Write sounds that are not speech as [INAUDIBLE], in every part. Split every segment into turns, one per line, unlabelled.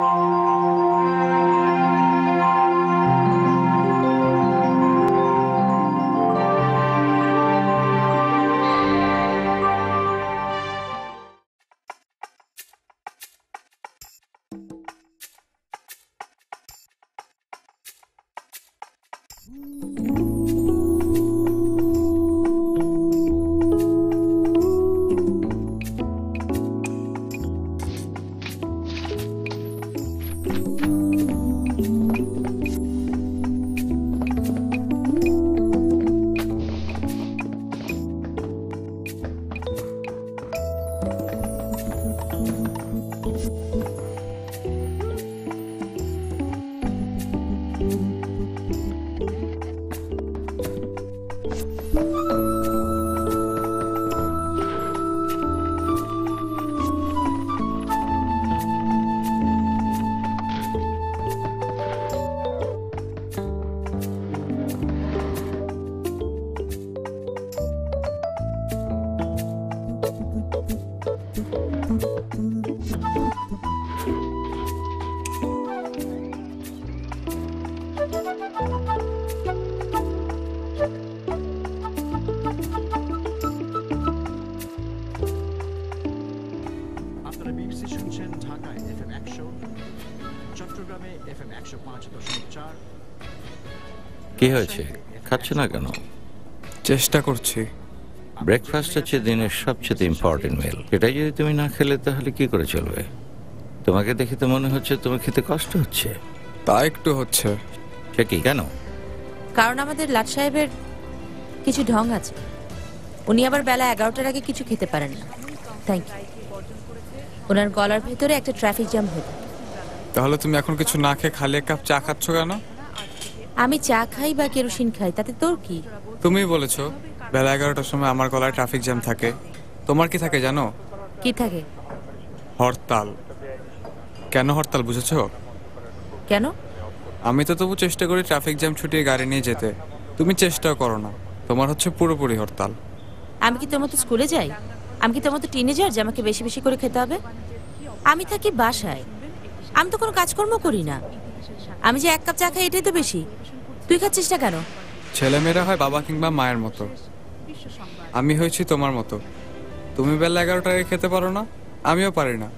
আপনারা
না কেন?
চেষ্টা করছি।
ব্রেকফাস্ট হচ্ছে দিনের সবচেয়ে ইম্পর্টেন্ট মিল এটাই যদি তুমি না খেলে তাহলে কি করে চলবে? তোমাকে দেখে তো মনে হচ্ছে তোমার খেতে কষ্ট হচ্ছে।
তা একটু হচ্ছে।
সে কি কেন?
কারণ আমাদের লাট সাহেবের কিছু ঢং আছে। উনি আবার বেলা এগারোটার আগে কিছু খেতে পারেন না। থ্যাংক ইউ ওনার গলার ভেতরে একটা ট্রাফিক জ্যাম হয়ে
তাহলে তুমি এখন কিছু না খেয়ে খালি এক কাপ চা খাচ্ছ কেন?
আমি চা খাই বা কেরোসিন খাই তাতে তোর কি?
তুমি বলেছ বেলা এগারোটার সময় আমার গলায় ট্রাফিক জ্যাম থাকে। তোমার কি থাকে জানো?
কি থাকে?
হরতাল। কেন হরতাল বুঝেছ?
কেন?
আমি তো তবু চেষ্টা করি ট্রাফিক জ্যাম ছুটিয়ে গাড়ি নিয়ে যেতে। তুমি চেষ্টাও করো না। তোমার হচ্ছে পুরোপুরি হরতাল।
আমি কি তোর মতো স্কুলে যাই? আমি কি তোর মতো টিনেজার যে আমাকে বেশি বেশি করে খেতে হবে? আমি থাকি বাসায়। আমি তো কোনো কাজকর্ম করি না। আমি যে এক কাপ চা খাই এটাই তো বেশি। তুই খাচ্ছিস না কেন?
ছেলেমেয়েরা হয় বাবা কিংবা মায়ের মতো। আমি হয়েছি তোমার মতো। তুমি বেলা এগারোটার আগে খেতে পারো না আমিও পারি না।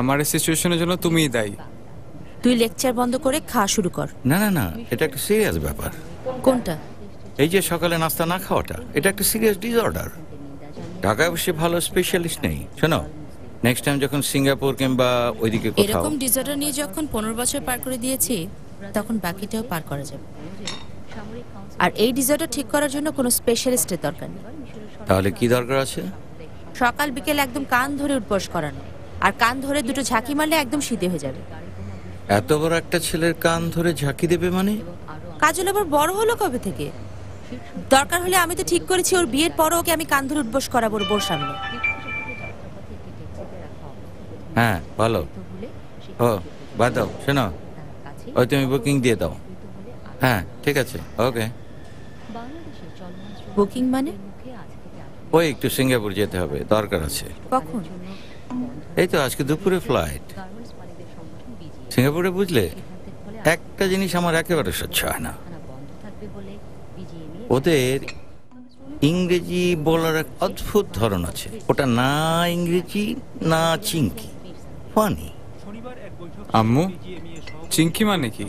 আমার এই সিচুয়েশনের জন্য তুমিই দায়ী।
তুই লেকচার বন্ধ করে খাওয়া শুরু কর।
না না না এটা একটা সিরিয়াস ব্যাপার।
কোনটা?
এই যে সকালে নাস্তা না খাওয়াটা এটা একটা সিরিয়াস ডিসঅর্ডার ঢাকায় অবশ্যই ভালো স্পেশালিস্ট নেই। শোনো নেক্সট টাইম যখন সিঙ্গাপুর কিংবা ওইদিকে কোথাও
এরকম ডিসঅর্ডার নিয়ে যখন পনেরো বছর পার করে দিয়েছি তখন বাকিটাও পার করা যাবে। আর এই ডিসঅর্ডার ঠিক করার জন্য কোনো স্পেশালিস্টের দরকার নেই।
তাহলে কি দরকার আছে?
সকাল বিকেল একদম কান ধরে উঠবস করানো। আর কান ধরে দুটো ঝাঁকি মারলে একদম সিধে হয়ে যাবে।
এত বড় একটা ছেলের কান ধরে ঝাঁকি দেবে মানে?
কাজল আবার বড় হলো কবে থেকে? দরকার হলে আমি তো ঠিক করেছি ওর বিয়ের পরও ওকে আমি কান ধরে উঠবস করাবো ওর সামনে।
হ্যাঁ ভালো ও বাদ দাও শোনো। ওই তুমি বুকিং দিয়ে দাও। হ্যাঁ ঠিক আছে ওকে।
বুকিং মানে?
ওই একটু সিঙ্গাপুর যেতে হবে দরকার আছে।
কখন?
এই তো আজকে দুপুরে ফ্লাইট সিঙ্গাপুরে বুঝলে একটা জিনিস আমার একেবারে সহ্য হয় না। ওদের ইংরেজি বলার এক অদ্ভুত ধরন আছে। ওটা না ইংরেজি না চিংকি। ফানি
আম্মু চিঙ্কি মানে কি?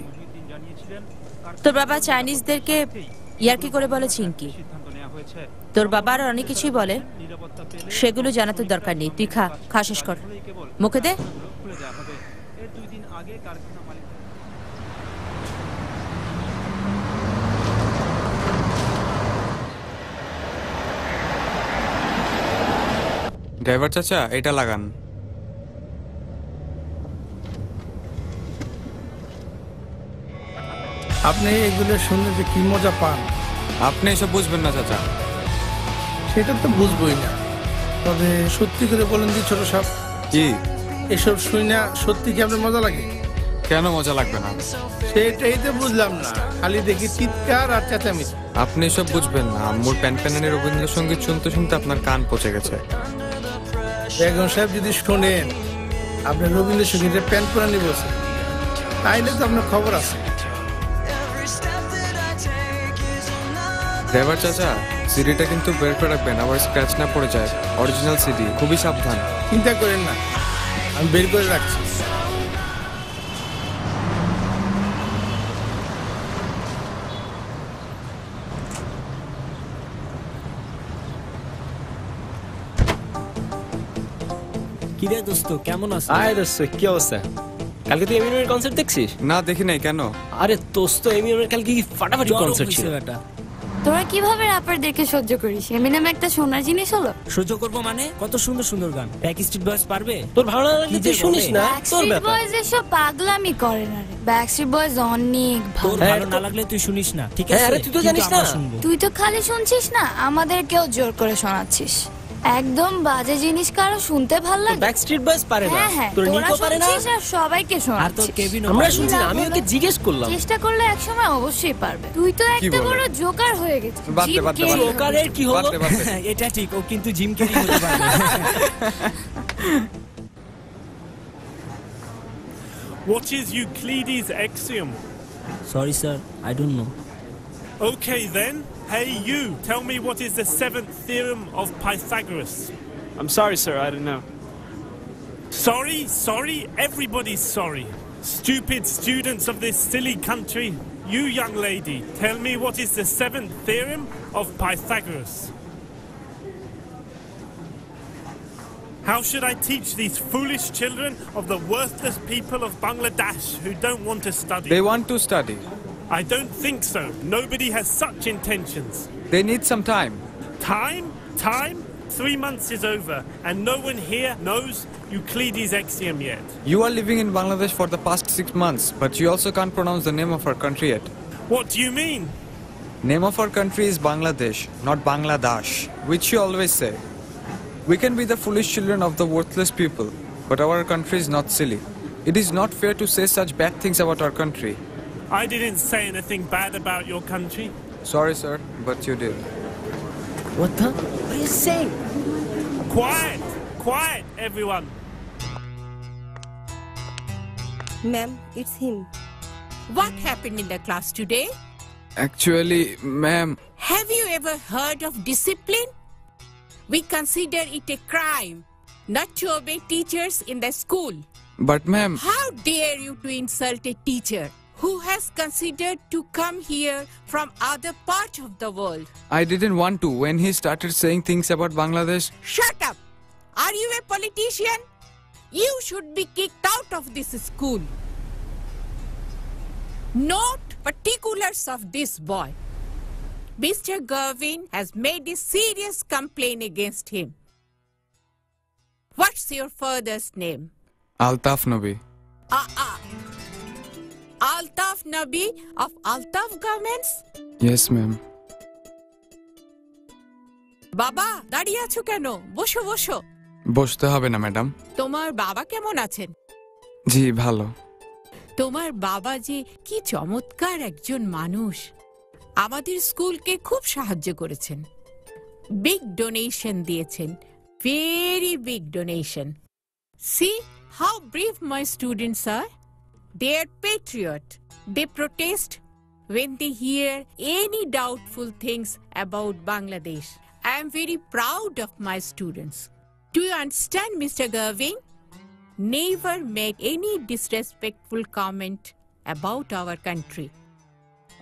তোর বাবা চাইনিজদেরকে ইয়ার্কি করে বলে চিঙ্কি তোর বাবা আর অনেক কিছুই বলে সেগুলো জানা তোর দরকার নেই। তুই খা খা শেষ কর। মুখে দে।
ড্রাইভার চাচা এটা লাগান।
আপনি এগুলো শুনলে যে কি মজা পান?
আপনি এসব বুঝবেন না চাচা।
সেটা তো বুঝবই না। তবে সত্যি করে বলেন যে ছোট সাপ।
জি।
এসব শুই না সত্যি কি আপনার মজা লাগে?
কেন মজা লাগবে না?
সেটাই তো বুঝলাম না। খালি দেখি চিৎকার আর চেঁচামেচি।
আপনি এসব বুঝবেন না। আম্মুর প্যান প্যানানি রবীন্দ্রসঙ্গীত শুনতে শুনতে আপনার কান পচে গেছে।
বেগম সাহেব যদি শোনেন আপনি রবীন্দ্রসঙ্গীতের প্যান্ট পুরানি বলছেন তাইলে তো আপনার খবর আছে।
ড্রাইভার চাচা সিডিটা কিন্তু বের করে রাখবেন আবার স্ক্র্যাচ না পড়ে যায়। অরিজিনাল সিডি খুবই সাবধান।
চিন্তা করেন না আমি বের করে রাখছি।
কিরে দোস্ত কেমন আছিস
আয় দোস্ত কি অবস্থা? কালকে তুই এমিনের কনসার্ট দেখছিস?
না দেখি নাই কেন?
আরে দোস্ত এমিনের কালকে কি ফাটাফাটি কনসার্ট ছিল?
বেটা।
তোরা কীভাবে রাপারদেরকে সহ্য করিস? এমিনেম একটা সোনার জিনিস হলো?
সহ্য করব মানে? কত সুন্দর সুন্দর গান। ব্যাক স্ট্রিট বয়স পারবে?
তোর ভালো লাগলে তুই শুনিস না? তোর ব্যাপার।
বয়েজ এসব পাগলামি করে না রে। ব্যাক স্ট্রিট বয়েজ অনেক
তোর
ভালো
ভালো না লাগলে তুই শুনিস না ঠিক
হ্যাঁ,
আছে?
আরে তুই তো জানিস না।
তুই তো খালি শুনছিস না? আমাদেরকেও জোর করে শোনাচ্ছিস। একদম বাজে জিনিস কারও শুনতে ভালো লাগে
ব্যাকস্ট্রিট বয়েজ পারে না।
হ্যাঁ হ্যাঁ
তোর
তোরা
নিকো পারে না।
শুনছিস আর সবাইকে
আর তোর
শোনাচ্ছিস
কেবিন
আমরা শুনছি না আমি ওকে জিজ্ঞেস করলাম।
চেষ্টা করলে একসময় অবশ্যই পারবে। তুই তো একটা
বলে?
বড় জোকার হয়ে গেছিস।
বাদ দে,
জিম
বাদ দে, বাদ দে।
জোকারের কি হলো? এটা ঠিক ও কিন্তু জিম ক্যারি হতে পারবে [LAUGHS]
What is Euclides' axiom?
Sorry sir I don't know
Okay then. Hey, you, tell me what is the seventh theorem of Pythagoras?
I'm sorry, sir, I don't know.
Sorry, sorry, everybody's sorry. Stupid students of this silly country. You, young lady, tell me what is the seventh theorem of Pythagoras? How should I teach these foolish children of the worthless people of Bangladesh who don't want to study?
They want to study.
I don't think so. Nobody has such intentions.
They need some time.
Time? Time? Three months is over, and no one here knows Euclides' axiom yet.
You are living in Bangladesh for the past six months, but you also can't pronounce the name of our country yet.
What do you mean?
Name of our country is Bangladesh, not Bangladesh, which you always say. We can be the foolish children of the worthless people, but our country is not silly. It is not fair to say such bad things about our country.
I didn't say anything bad about your country.
Sorry, sir, but you did.
What the? What are you saying?
Quiet! Quiet, everyone!
Ma'am, it's him.
What happened in the class today?
Actually, ma'am,
Have you ever heard of discipline? We consider it a crime not to obey teachers in the school.
but ma'am,
How dare you to insult a teacher who has considered to come here from other part of the world?
I didn't want to when he started saying things about Bangladesh.
Shut up! Are you a politician? You should be kicked out of this school. Note particulars of this boy. Mr. Gervin has made a serious complaint against him. What's your father's name?
Altaf Nabi.
Ah, ah. Altaf Nabi of Altaf Garments?
Yes, ma'am.
বাবা দাঁড়িয়ে আছো কেন? বসো বসো।
বসতে হবে না madam.
তোমার বাবা কেমন আছেন?
জি ভালো।
তোমার বাবা যে কি চমৎকার একজন মানুষ। আমাদের স্কুলকে খুব সাহায্য করেছেন। বিগ ডোনেশন দিয়েছেন। Very big donation. See how brave my students are they are patriot they protest when they hear any doubtful things about Bangladesh. I am very proud of my students. Do you understand, Mr. Gerving? never make any disrespectful comment about our country.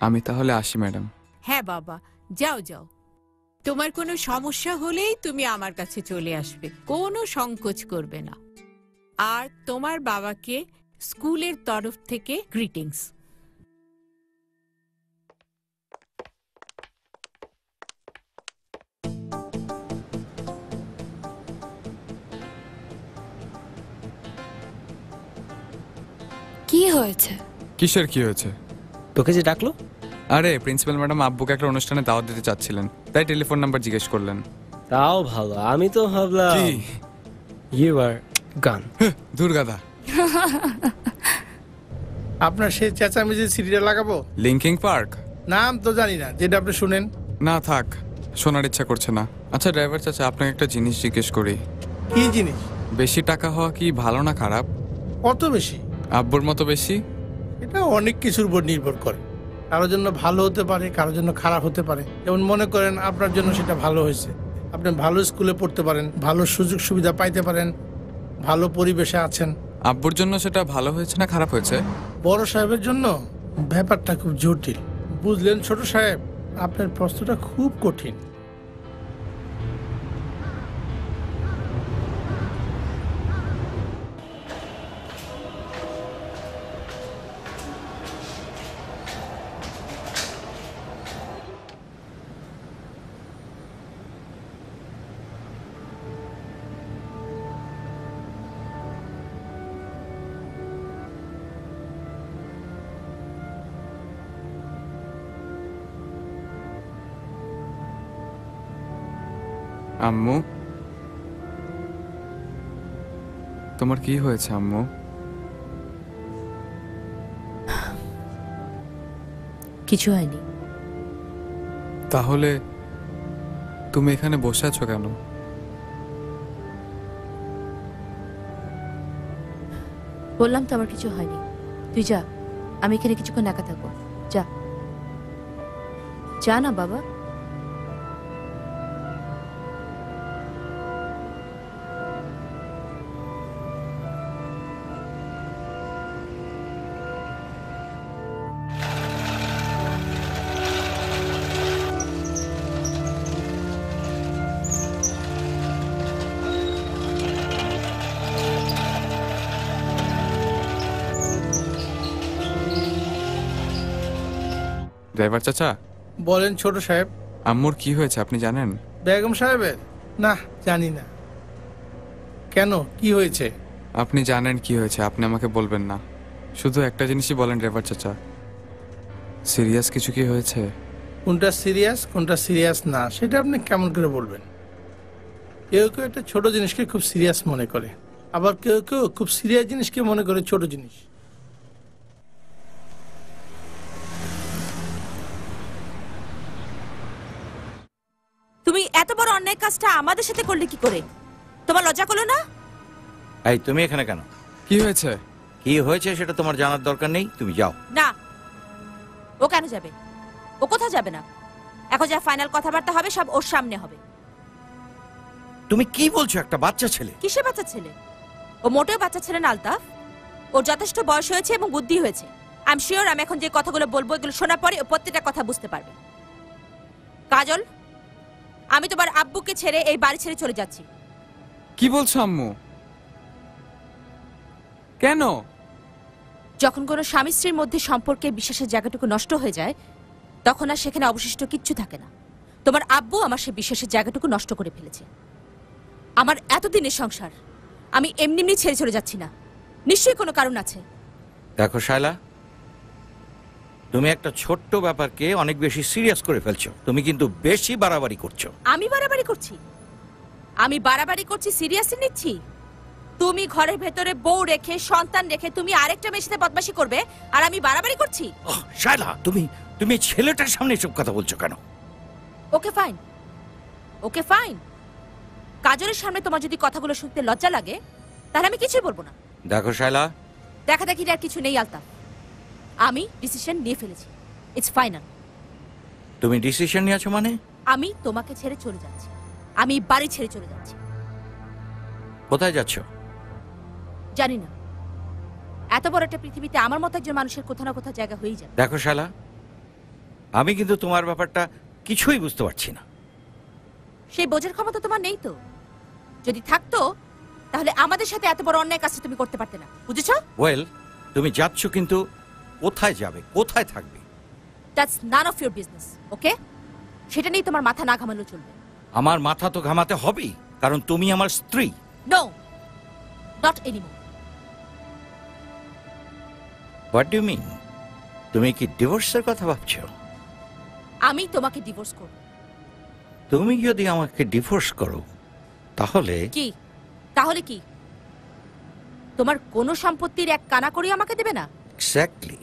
আমি তাহলে আসি madam
হ্যাঁ বাবা যাও যাও তোমার কোনো সমস্যা হলেই তুমি আমার কাছে চলে আসবে কোনো সংকোচ করবে না আর তোমার বাবাকে স্কুলের তরফ থেকে গ্রিটিংস
কি হয়েছে?
কিসের কি হয়েছে?
তোকে যে ডাকলো?
আরে প্রিন্সিপাল ম্যাডাম আব্বুকে একটা অনুষ্ঠানে দাওয়াত দিতে চাচ্ছিলেন তাই টেলিফোন নাম্বার জিজ্ঞেস করলেন।
তাও ভালো আমি তো ভাবলাম
কি?
ইউ আর গান
দুর্গাদা। [LAUGHS]
আপনার সেই চেঁচামেচি সিডিটা লাগাবো?
Linkin Park?
নাম তো জানি না যেটা আপনি শুনেন।
না থাক শোনার ইচ্ছা করছে না। আচ্ছা ড্রাইভার চাচা আপনাকে একটা জিনিস জিজ্ঞেস করি।
কি জিনিস?
বেশি টাকা হওয়া কি ভালো না খারাপ?
কত বেশি?
আব্বুর মতো বেশি?
এটা অনেক কিছুর উপর নির্ভর করে। কারোর জন্য ভালো হতে পারে কারোর জন্য খারাপ হতে পারে। যেমন মনে করেন আপনার জন্য সেটা ভালো হয়েছে। আপনি ভালো স্কুলে পড়তে পারেন ভালো সুযোগ সুবিধা পাইতে পারেন ভালো পরিবেশে আছেন।
আব্বুর জন্য সেটা ভালো হয়েছে না খারাপ হয়েছে?
বড় সাহেবের জন্য ব্যাপারটা খুব জটিল। বুঝলেন ছোট সাহেব, আপনার প্রশ্নটা খুব কঠিন।
আম্মু? তোমার কি হয়েছে আম্মু?
কিছু হয়নি।
তাহলে তুমি এখানে বসে আছো কেন?
বললাম তো আমার কিছু হয়নি। তুই যা আমি এখানে কিছুক্ষণ একা থাকব। যা। যা না বাবা।
ড্রাইভার চাচা?
বলেন ছোট সাহেব।
আম্মুর কি হয়েছে আপনি জানেন?
বেগম সাহেবের? না জানি না। কেন? কি হয়েছে?
আপনি জানেন কি হয়েছে আপনি আমাকে বলবেন না। শুধু একটা জিনিসই বলেন ড্রাইভার চাচা। সিরিয়াস কিছু কি হয়েছে?
কোনটা সিরিয়াস কোনটা সিরিয়াস না সেটা আপনি কেমন করে বলবেন? কেউ কেউ একটা ছোট জিনিসকে খুব সিরিয়াস মনে করে। আবার কেউ কেউ খুব সিরিয়াস জিনিসকে মনে করে ছোট জিনিস।
তুমি এত বড় অন্যায় কাজটা আমাদের সাথে করলে কি করে? তোমার লজ্জা করল না?
এই তুমি এখানে কেন?
কি হয়েছে?
কি হয়েছে সেটা তোমার জানার দরকার নেই তুমি যাও।
না। ও কেন যাবে? ও কোথাও যাবে না। এখন যা ফাইনাল কথাবার্তা হবে সব ওর সামনে হবে।
তুমি কি বলছো একটা বাচ্চা ছেলে?
কিসে বাচ্চা ছেলে? ও মোটেও বাচ্চা ছেলে না আলতাফ। ওর যথেষ্ট বয়স হয়েছে এবং বুদ্ধি হয়েছে। আই এম শিওর আমি এখন যে কথাগুলো বলব এগুলো শোনার পরে ও প্রত্যেকটা কথা বুঝতে পারবে। কাজল আমি তোমার আব্বুকে ছেড়ে এই বাড়ি ছেড়ে চলে যাচ্ছি।
কি বলছো আম্মু? কেন?
যখন কোনো স্বামী স্ত্রীর মধ্যে সম্পর্কে বিশ্বাসের জায়গাটুকু নষ্ট হয়ে যায় তখন আর সেখানে অবশিষ্ট কিচ্ছু থাকে না। তোমার আব্বু আমার সেই বিশ্বাসের জায়গাটুকু নষ্ট করে ফেলেছে। আমার এতদিনের সংসার আমি এমনি এমনি ছেড়ে চলে যাচ্ছি না। নিশ্চয়ই কোনো কারণ আছে।
দেখো শায়লা তুমি একটা ছোট্ট ব্যাপারকে অনেক বেশি সিরিয়াস করে ফেলছো। তুমি কিন্তু বেশি বাড়াবাড়ি করছ।
আমি বাড়াবাড়ি করছি? আমি বাড়াবাড়ি করছি সিরিয়াসলি নিচ্ছি? তুমি ঘরের ভেতরে বউ রেখে সন্তান রেখে তুমি আরেকটা মেয়ের সাথে বদমাশি করবে আর আমি বাড়াবাড়ি করছি?
শায়লা তুমি তুমি ছেলেটার সামনে এসব কথা বলছো কেন?
ওকে ফাইন ওকে ফাইন কাজলের সামনে তোমার যদি কথাগুলো শুনতে লজ্জা লাগে তাহলে আমি কিছুই বলব না।
দেখো শায়লা।
দেখা দেখি আর কিছু নেই আলতাফ। আমি ডিসিশন নিয়ে ফেলেছি। ইটস ফাইনাল
তুমি ডিসিশন নিয়েছো মানে?
আমি তোমাকে ছেড়ে চলে যাচ্ছি। আমি বাড়ি ছেড়ে চলে যাচ্ছি।
কোথায় যাচ্ছো?
জানি না। এত বড় একটা পৃথিবীতে আমার মতো একজন মানুষের কোথাও না কোথাও জায়গা হয়েই যাবে।
দেখো শালা আমি কিন্তু তোমার ব্যাপারটা কিছুই বুঝতে পারছি না।
সেই বোঝার ক্ষমতা তোমার নেই তো। যদি থাকতো তাহলে আমাদের সাথে এত বড় অন্যায় কাজটা তুমি করতে পারতে না। বুঝেছ?
ওয়েল তুমি যাচ্ছ কিন্তু কোথায় যাবে? কোথায় থাকবে?
That's none of your business okay সেটা নিয়ে তোমার মাথা না ঘামালেও চলবে।
আমার মাথা তো ঘামাতে হবেই কারণ তুমি আমার স্ত্রী।
No not anymore
what do mean তুমি কি ডিভোর্সের কথা ভাবছ?
আমি তোমাকে ডিভোর্স করব।
তুমি যদি আমাকে ডিভোর্স করো তাহলে
কি? তাহলে কি? তোমার কোনো সম্পত্তির এক কানা করি আমাকে দেবে না?
এক্স্যাক্টলি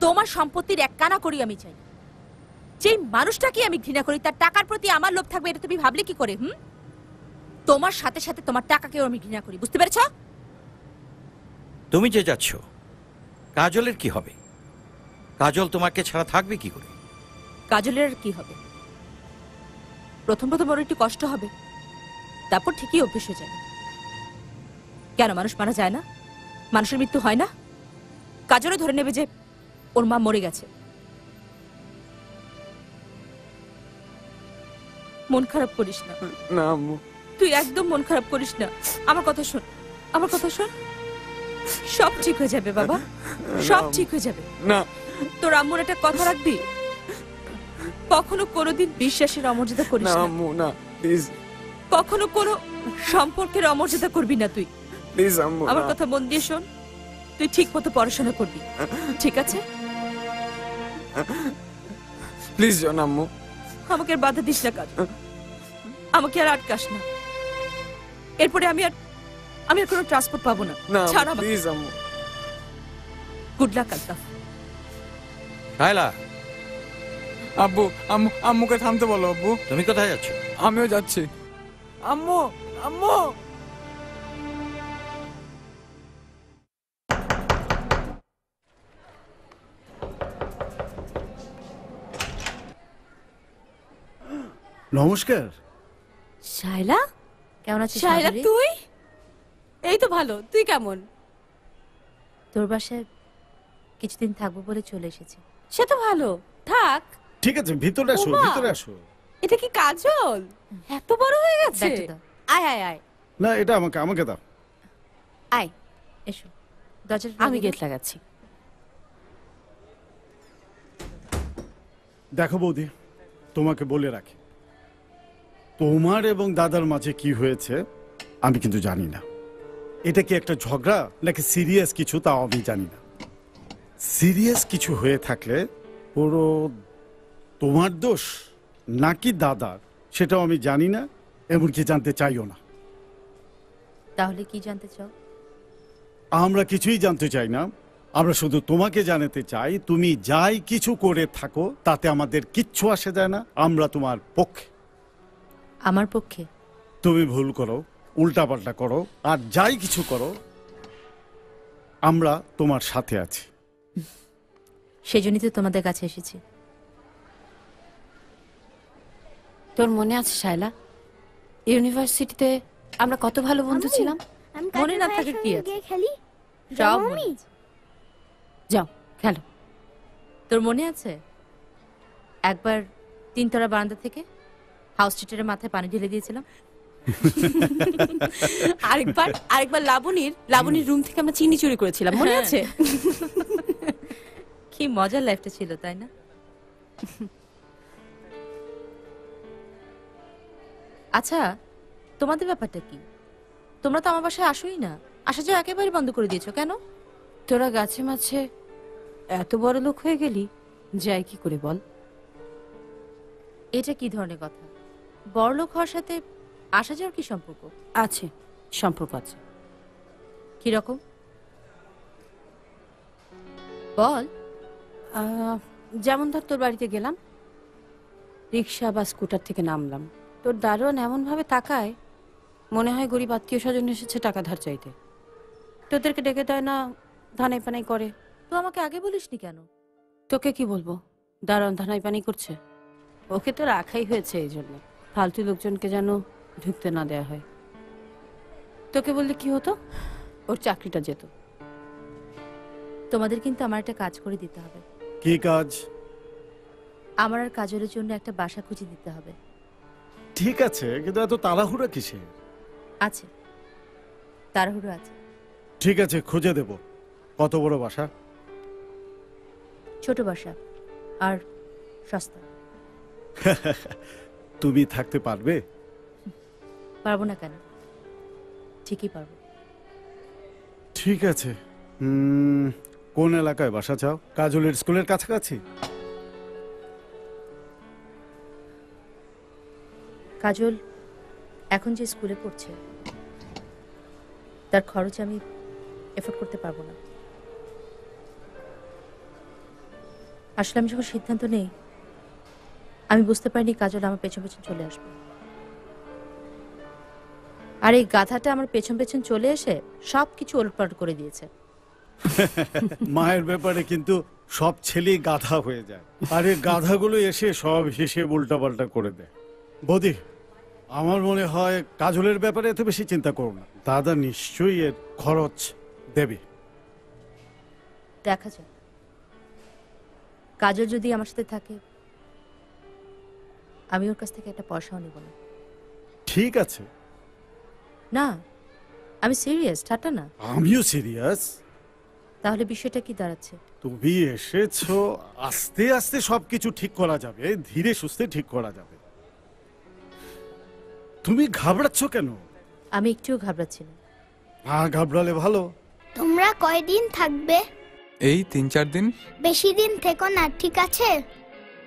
তোমার সম্পত্তির এক কানা করি আমি চাই। যেই মানুষটাকে আমি ঘৃণা করি তার টাকার প্রতি আমার লোভ থাকবে এটা তুমি ভাবলে কি করে হুম? তোমার সাথে সাথে তোমার টাকাকেও আমি ঘৃণা করি বুঝতে পেরেছ?
তুমি যে যাচ্ছ কাজলের কি হবে? কাজল তোমাকে ছাড়া থাকবে কি করে?
কাজলের কি হবে? প্রথম প্রথম ওর একটু কষ্ট হবে তারপর ঠিকই অভ্যেস হয়ে যাবে। কেন মানুষ মারা যায় না? মানুষের মৃত্যু হয় না? কাজলে ধরে নেবে যে ওর মা মরে গেছে। মন খারাপ করিস না।
না আম্মু।
তুই একদম মন খারাপ করিস না। আমার কথা শোন আমার কথা শোন। সব ঠিক হয়ে যাবে বাবা। সব ঠিক হয়ে যাবে।
না।
তোর আম্মুর একটা কথা রাখবি? কখনো কোনোদিন বিশ্বাসের অমর্যাদা করিস
না
না।
আম্মু না প্লিজ
কখনো কোনো সম্পর্কের অমর্যাদা করবি না তুই।
প্লিজ আম্মু
আমার কথা মন দিয়ে শোন। তুই ঠিক মতো পড়াশোনা করবি। ঠিক আছে?
প্লিজ জন আম্মু
আমাকে আর বাধা দিস না কাজ। আমাকে আর আটকাস না। এরপরে আমি আর আমি আর কোনো ট্রান্সপোর্ট পাবো না।
না
ছাড় আমাকে।
প্লিজ আম্মু
গুড লাক আলতাফ।
শায়লা
আব্বু আম্মু আম্মুকে থামতে বলো আব্বু।
তুমি কোথায় যাচ্ছ?
আমিও যাচ্ছি। আম্মু আম্মু!
নমস্কার।
শাইলা কেমন আছিস
শায়লা? তুই? এই তো ভালো তুই কেমন?
তোর বাসায় কিছুদিন থাকব বলে চলে এসেছি।
সে তো ভালো থাক।
ঠিক আছে ভিতরে আসো
ওমা!
ভিতরে আসো।
এটা কি কাজল? এত বড় হয়ে গেছে।
ব্যাগটা দাও।
আয় আয় আয়।
না এটা আমাকে আমাকে দাও।
আয়
এসো। দরজাটা
আমি গেট লাগাচ্ছি।
দেখো বৌদি তোমাকে বলে রাখি তোমার এবং দাদার মাঝে কি হয়েছে আমি কিন্তু জানি না। এটা কি একটা ঝগড়া নাকি সিরিয়াস কিছু তাও আমি জানি না। সিরিয়াস কিছু হয়ে থাকলে পুরো তোমার দোষ নাকি দাদার সেটাও আমি জানি না এমনকি জানতে চাইও না।
তাহলে কি জানতে চাও?
আমরা কিছুই জানতে চাই না। আমরা শুধু তোমাকে জানাতে চাই তুমি যাই কিছু করে থাকো তাতে আমাদের কিচ্ছু আসে যায় না। আমরা তোমার পক্ষে।
আমার পক্ষে।
তুমি ভুল করো উল্টাপাল্টা করো আর যাই কিছু করো আমরা তোমার সাথে আছি।
সেজন্যই তো তোমাদের কাছে এসেছি।
তোর মনে আছে শায়লা? ইউনিভার্সিটিতে আমরা কত ভালো বন্ধু ছিলাম?
মনে না থাকে কি আছে?
খেলি।
মনে
যাও খেলো।
তোর মনে আছে? একবার তিনতলা বারান্দা থেকে হাউস স্ট্রিটের মাথায় পানি ঢেলে দিয়েছিলাম।
আরেকবার আরেকবার লাবণীর লাবণীর রুম থেকে আমরা চিনি চুরি করেছিলাম মনে
হ্যাঁ।
আছে?
কি মজার লাইফটা ছিল তাই না? আচ্ছা তোমাদের ব্যাপারটা কি? তোমরা তো আমার বাসায় আসোই না। আসা যাওয়া একেবারে বন্ধ করে দিয়েছ কেন?
তোরা গাছে মাছে এত বড় লোক হয়ে গেলি যাই কি করে বল?
এটা কি ধরনের কথা? বড়লোক হওয়ার সাথে আসা যাওয়ার কি সম্পর্ক?
আছে সম্পর্ক আছে।
কীরকম বল।
আহ, যেমন ধর তোর বাড়িতে গেলাম রিক্সা বা স্কুটার থেকে নামলাম। তোর দারোয়ান এমন ভাবে তাকায় মনে হয় গরিব আত্মীয় স্বজন এসেছে টাকা ধার চাইতে। তোদেরকে ডেকে দেয় না ধানাই পানাই করে।
তো আমাকে আগে বলিসনি কেন?
তোকে কি বলব? দারোয়ান ধানাই পানি করছে। ওকে তো রাখাই হয়েছে এই জন্য। ফালতু লোকজনকে যেন ঢুকতে না দেয়া হয়। তোকে বললে কি হতো? ওর চাকরিটা যেত।
তোমাদের কিন্তু আমার একটা কাজ করে দিতে হবে।
কি কাজ?
আমার আর কাজলের জন্য একটা বাসা খুঁজে দিতে হবে।
ঠিক আছে কিন্তু এত তাড়াহুড়া কিসে
আছে। তাড়াহুড়ো আছে।
ঠিক আছে খুঁজে দেব। কত বড় বাসা?
ছোট বাসা আর সস্তা। [LAUGHS]
তুমি থাকতে পারবে?
পারব না কেন? ঠিকই পারব।
ঠিক আছে। উম, কোন এলাকায় বাসা চাও? কাজলের স্কুলের কাছাকাছি?
কাজল এখন যে স্কুলে পড়ছে তার খরচ আমি এফোর্ড করতে পারব না। আসলে আমি যখন সিদ্ধান্ত নেই আমি বুঝতে পারিনি কাজল আমার পেছন পেছন চলে আসবে। আর এই গাধাটা আমার পেছন পেছন চলে এসে সব কিছু ওলটপালট করে দিয়েছে। [LAUGHS]
মায়ের ব্যাপারে কিন্তু সব ছেলেই গাধা হয়ে যায়। আরে গাধাগুলো এসে সব হিসেব উল্টাপাল্টা করে দেয়। বৌদি আমার মনে হয় কাজলের ব্যাপারে এত বেশি চিন্তা করো না। দাদা নিশ্চয়ই এর খরচ দেবে।
দেখা যাক। কাজল যদি আমার সাথে থাকে আমি ওর কাছ থেকে একটা পয়সাও নেব না।
ঠিক আছে।
না আমি সিরিয়াস ঠাট্টা না।
আমিও সিরিয়াস
তাহলে বিষয়টা কি দাঁড়াচ্ছে?
তুমি এসেছ আস্তে আস্তে সবকিছু ঠিক করা যাবে ধীরে সুস্থে ঠিক করা যাবে। তুমি ঘাবড়াচ্ছ কেন?
আমি একটুও ঘাবড়াচ্ছি না।
না ঘাবড়ালে ভালো।
তোমরা কয়দিন থাকবে?
এই তিন চার দিন?
বেশি দিন থেকো না ঠিক আছে?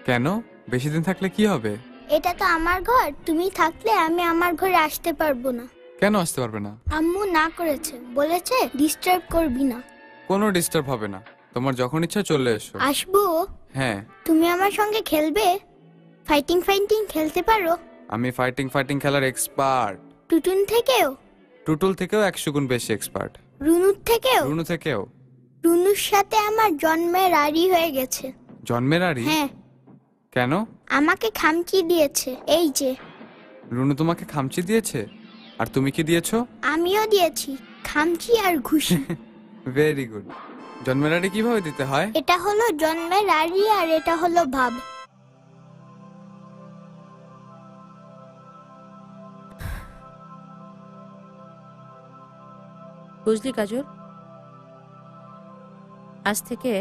কেন? বেশি দিন থাকলে কি হবে?
এটা তো আমার ঘর। তুমি থাকলে আমি আমার ঘরে আসতে পারব না।
কেন আসতে পারবে না?
আম্মু না করেছে। বলেছে ডিস্টার্ব করবি না।
কোনো ডিস্টার্ব হবে না। তোমার যখন ইচ্ছা চলে এসো।
আসব?
হ্যাঁ।
তুমি আমার সঙ্গে খেলবে? ফাইটিং ফাইটিং খেলতে পারো?
আমি ফাইটিং ফাইটিং খেলার এক্সপার্ট
টুটুন থেকেও?
টুটুল থেকেও একশো গুণ বেশি এক্সপার্ট
রুনুর থেকেও?
রুনু থেকেও।
রুনুর সাথে আমার জন্মের আড়ি হয়ে গেছে।
জন্মের আরই
হ্যাঁ।
কেন?
আমাকে খামচি দিয়েছে এই যে।
রুনু তোমাকে খামচি দিয়েছে? আর তুমি কি দিয়েছ?
আমিও দিয়েছি খামচি আর ঘুষি। [LAUGHS]
ভেরি গুড জন্মের আরই কীভাবে দিতে হয়?
এটা হলো জন্মের আড়ি আর এটা হলো ভাব।
বুঝলি কাজল? আজ থেকে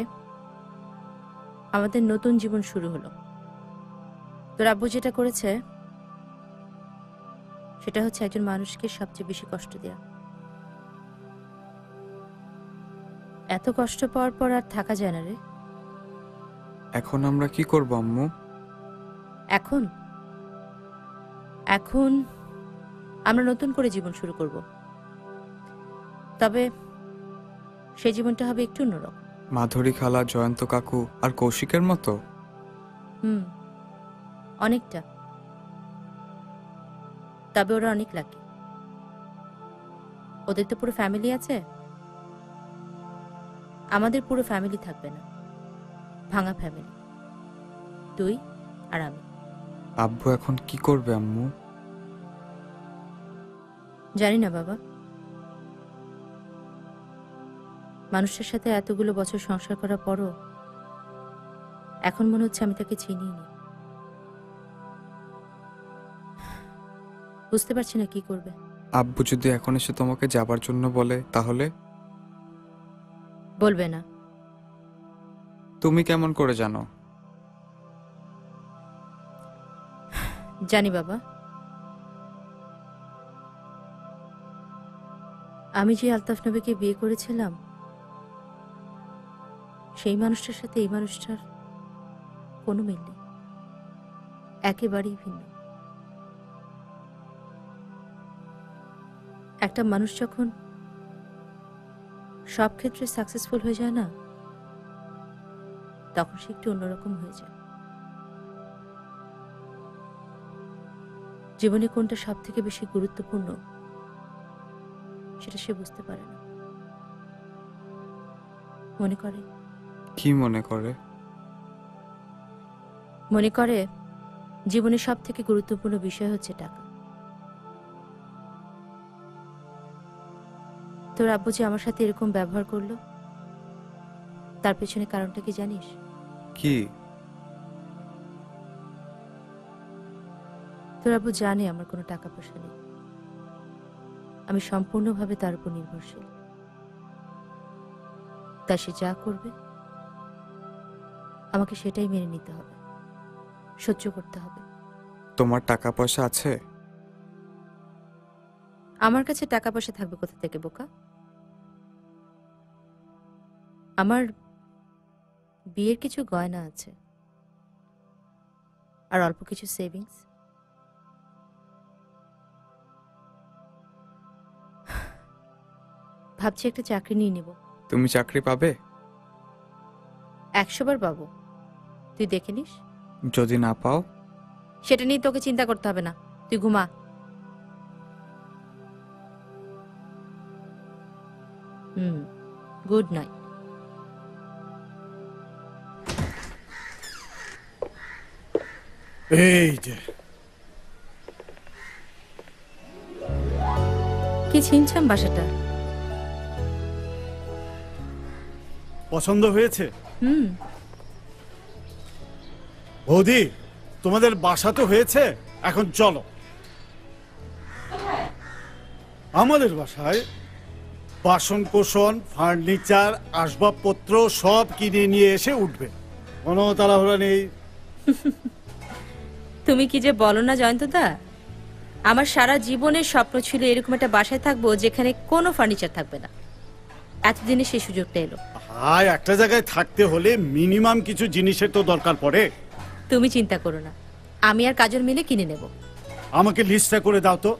আমাদের নতুন জীবন শুরু হলো। তোর আব্বু যেটা করেছে সেটা হচ্ছে একজন মানুষকে সবচেয়ে বেশি কষ্ট দেওয়া এত কষ্ট পাওয়ার পর আর থাকা যায় না রে।
এখন আমরা কি করব আম্মু?
এখন? এখন আমরা নতুন করে জীবন শুরু করব। তবে সেই জীবনটা হবে একটু অন্যরকম।
মাধুরী খালা জয়ন্ত কাকু আর কৌশিকের মতো?
হুম। অনেকটা। তবে ওরা অনেক লাকি ওদের তো পুরো ফ্যামিলি আছে। আমাদের পুরো ফ্যামিলি থাকবে না। ভাঙা ফ্যামিলি তুই আর আমি।
আব্বু এখন কি করবে আম্মু?
জানি না বাবা। মানুষের সাথে এতগুলো বছর সংসার করার পরও এখন মনে হচ্ছে আমি তাকে চিনিই বুঝতে পারছি না কি করবে।
আব্বু যদি এখন এসে তোমাকে যাবার জন্য বলে তাহলে?
বলবে না।
তুমি কেমন করে জানো?
জানি বাবা। আমি যে আলতাফ নবীকে বিয়ে করেছিলাম সেই মানুষটার সাথে এই মানুষটার কোনো মিল নেই। একেবারেই ভিন্ন। একটা মানুষ যখন সব ক্ষেত্রে সাকসেসফুল হয়ে যায় না তখন সে একটু অন্যরকম হয়ে যায়। জীবনে কোনটা সব থেকে বেশি গুরুত্বপূর্ণ সেটা সে বুঝতে পারে না। মনে করে?
কি মনে করে?
মনে করে জীবনে সব থেকে গুরুত্বপূর্ণ বিষয় হচ্ছে টাকা। তোর আব্বু যে আমার সাথে এরকম ব্যবহার করল তার পেছনে কারণটা কি জানিস?
কি?
তোর আব্বু জানে আমার কোনো টাকা পয়সা নেই। আমি সম্পূর্ণভাবে তার উপর নির্ভরশীল। তাই সে যা করবে আমাকে সেটাই মেনে নিতে হবে সহ্য করতে হবে।
তোমার টাকা পয়সা আছে?
আমার কাছে টাকা পয়সা থাকবে কোথা থেকে বোকা? আমার বিয়ের কিছু গয়না আছে। আর অল্প কিছু সেভিংস। ভাবছি একটা চাকরি নিয়ে নেব।
তুমি চাকরি পাবে?
একশো বার পাবো। তুই দেখে নিস।
যদি না পাও?
সেটা নিয়ে তোকে চিন্তা করতে হবে না। তুই ঘুমা। Hmm good night.
এই যে।
কি ছিনছাম বাসাটা?
পছন্দ হয়েছে?
হুম।
বৌদি তোমাদের বাসা তো হয়েছে? এখন চলো। আমাদের বাসায় বাসন কোষণ ফার্নিচার আসবাবপত্র সব কিনে নিয়ে এসে উঠবে। কোনো তাড়াহুড়া নেই। [LAUGHS]
তুমি কি যে বলো না জয়ন্তদা? আমার সারা জীবনের স্বপ্ন ছিল এরকম একটা বাসায় থাকব যেখানে কোনো ফার্নিচার থাকবে না। এতদিনে সেই সুযোগটা এলো।
আর একটা জায়গায় থাকতে হলে মিনিমাম কিছু জিনিসের তো দরকার পড়ে।
তুমি চিন্তা করো না। আমি আর কাজল মিলে কিনে নেব।
আমাকে লিস্টটা করে দাও তো।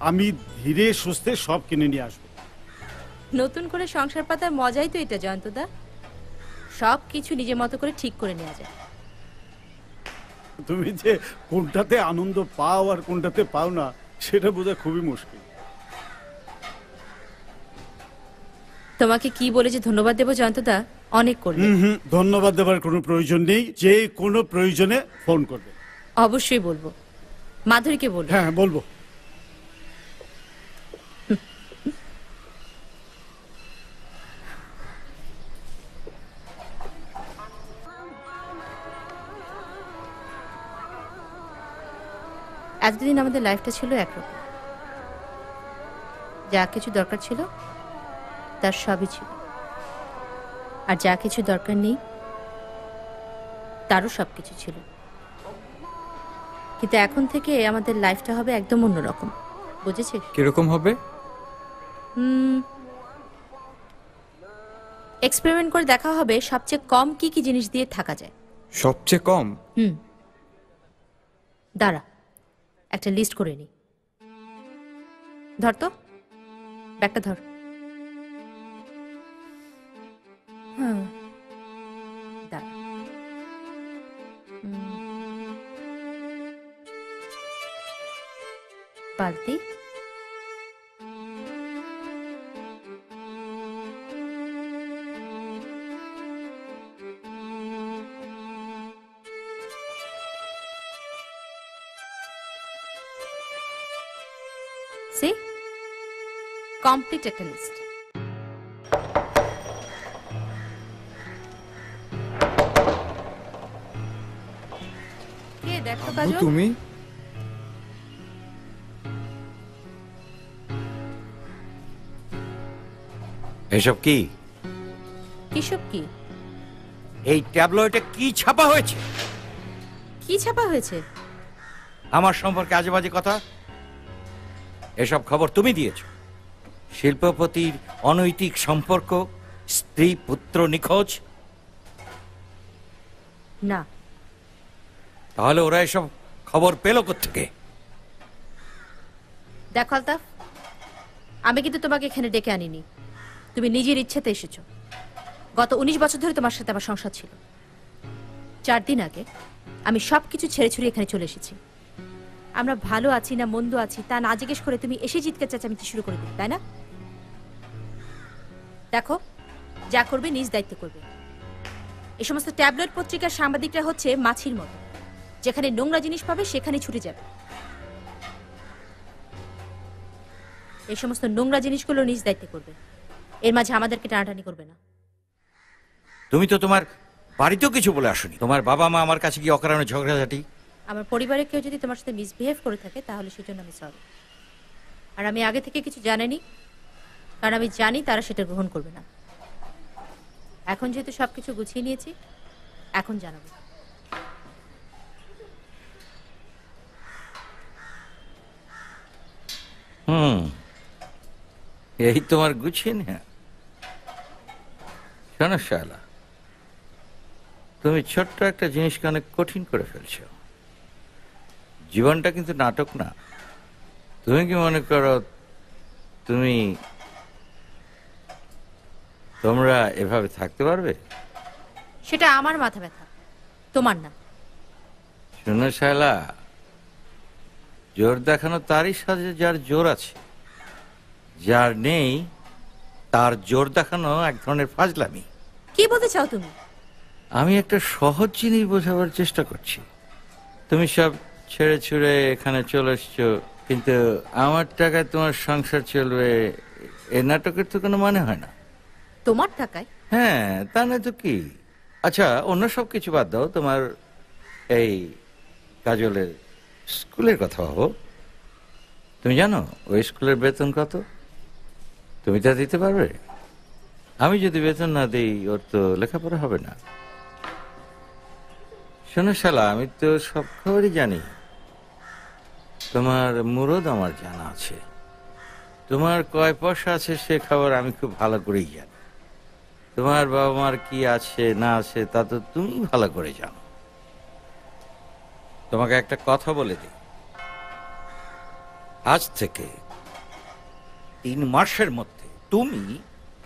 আমি ধীরে সুস্থে সব কিনে নিয়ে আসব।
নতুন করে সংসার পাতার মজাই তো এটা জয়ন্তদা। সব কিছু নিজের মতো করে ঠিক করে নেওয়া যায়।
তুমি যে কোনটাতে আনন্দ পাও আর কোনটাতে পাও না সেটা বোঝা খুবই মুশকিল।
তোমাকে কি বলে যে ধন্যবাদ দেবো জয়ন্তদা অনেক করবে
ধন্যবাদ দেবার কোনো প্রয়োজন নেই। যে কোনো প্রয়োজনে ফোন করবে।
অবশ্যই বলব। মাধুরীকে বলব
হ্যাঁ বলব।
এতদিন আমাদের লাইফটা ছিল একরকম। যা কিছু দরকার ছিল তার সবই ছিল। আর যা কিছু দরকার নেই তারও সব কিছু ছিল। কিন্তু এখন থেকে আমাদের লাইফটা হবে একদম অন্যরকম। বুঝেছিস?
কীরকম হবে?
এক্সপেরিমেন্ট করে দেখা হবে সবচেয়ে কম কি কি জিনিস দিয়ে থাকা যায়।
সবচেয়ে কম?
হুম। দাঁড়া। একটা লিস্ট করে নি। ধর তো ব্যাগটা ধর। হ্যাঁ বালতি? লিস্ট কে দেখো
আব্বু,
কাজল
তুমি?
এসব কি?
কিসব কি?
এই ট্যাবলয়েটে কি ছাপা হয়েছে?
কি ছাপা হয়েছে?
আমার সম্পর্কে আজে বাজে কথা? এসব খবর তুমি দিয়েছ। শিল্পপতির অনৈতিক সম্পর্ক স্ত্রী পুত্র নিখোঁজ?
না।
তাহলে ওরা এসব খবর পেল থেকে
দেখো আলতাফ আমি কিন্তু তোমাকে এখানে ডেকে আনিনি। তুমি নিজের ইচ্ছেতে এসেছ। গত উনিশ বছর ধরে তোমার সাথে আমার সংসার ছিল। চার দিন আগে আমি সব কিছু ছেড়ে ছুড়ে এখানে চলে এসেছি। আমরা ভালো আছি না মন্দ আছি তা না জিজ্ঞেস করে তুমি এসে চিৎকার চেঁচামেচি শুরু করে দিলে তাই না? দেখো যা করবে নিজ দায়িত্ব করবে। এই সমস্ত ট্যাবলেট পত্রিকার সাংবাদিকরা হচ্ছে মাছির মতো। যেখানে নোংরা জিনিস পাবে সেখানে ছুটে যাবে। এই সমস্ত নোংরা জিনিসগুলো নিজ দায়িত্বে করবে। এর মাঝে আমাদেরকে টানাটানি করবে না।
তুমি তো তোমার বাড়িতেও কিছু বলে আসনি। তোমার বাবা মা আমার কাছে কি অকারণে ঝগড়াঝাটি।
আমার পরিবারের কেউ যদি তোমার সাথে মিসবিহেভ করে থাকে তাহলে সেজন্য আমি সরি আর আমি আগে থেকে কিছু জানিনি কারণ আমি জানি তারা সেটা গ্রহণ করবে না। এখন যেহেতু সবকিছু গুছিয়ে নিয়েছি, এখন জানাব।
হুম, এই তোমার গুছিয়ে নেয়া। শোনো শালা, তুমি ছোট্ট একটা জিনিসকে অনেক কঠিন করে ফেলছো। জীবনটা কিন্তু নাটক না। তুমি কি মনে করো তুমি তোমরা এভাবে থাকতে পারবে?
সেটা আমার মাথা ব্যথা। তোমার না।
শোনো শালা জোর দেখানো তারই সাজে যার জোর আছে। যার নেই তার জোর দেখানো এক ধরনের ফাজলামি।
কি বলতে চাও তুমি?
আমি একটা সহজ জিনিস বোঝাবার চেষ্টা করছি। তুমি সব ছেড়ে ছুড়ে এখানে চলে এসছো কিন্তু আমার টাকায় তোমার সংসার চলবে এ নাটকের তো কোনো মানে হয় না।
তোমার টাকায়
হ্যাঁ তা না তো কি? আচ্ছা অন্য সব কিছু বাদ দাও, তোমার এই কাজলের স্কুলের কথা ভাবো। তুমি জানো, ওই স্কুলের বেতন কত? তুমি তা দিতে পারবে? আমি যদি বেতন না দিই, ওর তো লেখাপড়া হবে না। শোনো শালা, আমি তো সব খবরই জানি। তোমার মুরদ আমার জানা আছে। তোমার কয় পয়সা আছে সে খবর আমি খুব ভালো করেই জানি। তোমার বাবা মার কি আছে না আছে তা তো তুমি ভালো করে জানো। তোমাকে একটা কথা বলে দিই। আজ থেকে তিন মাসের মধ্যে তুমি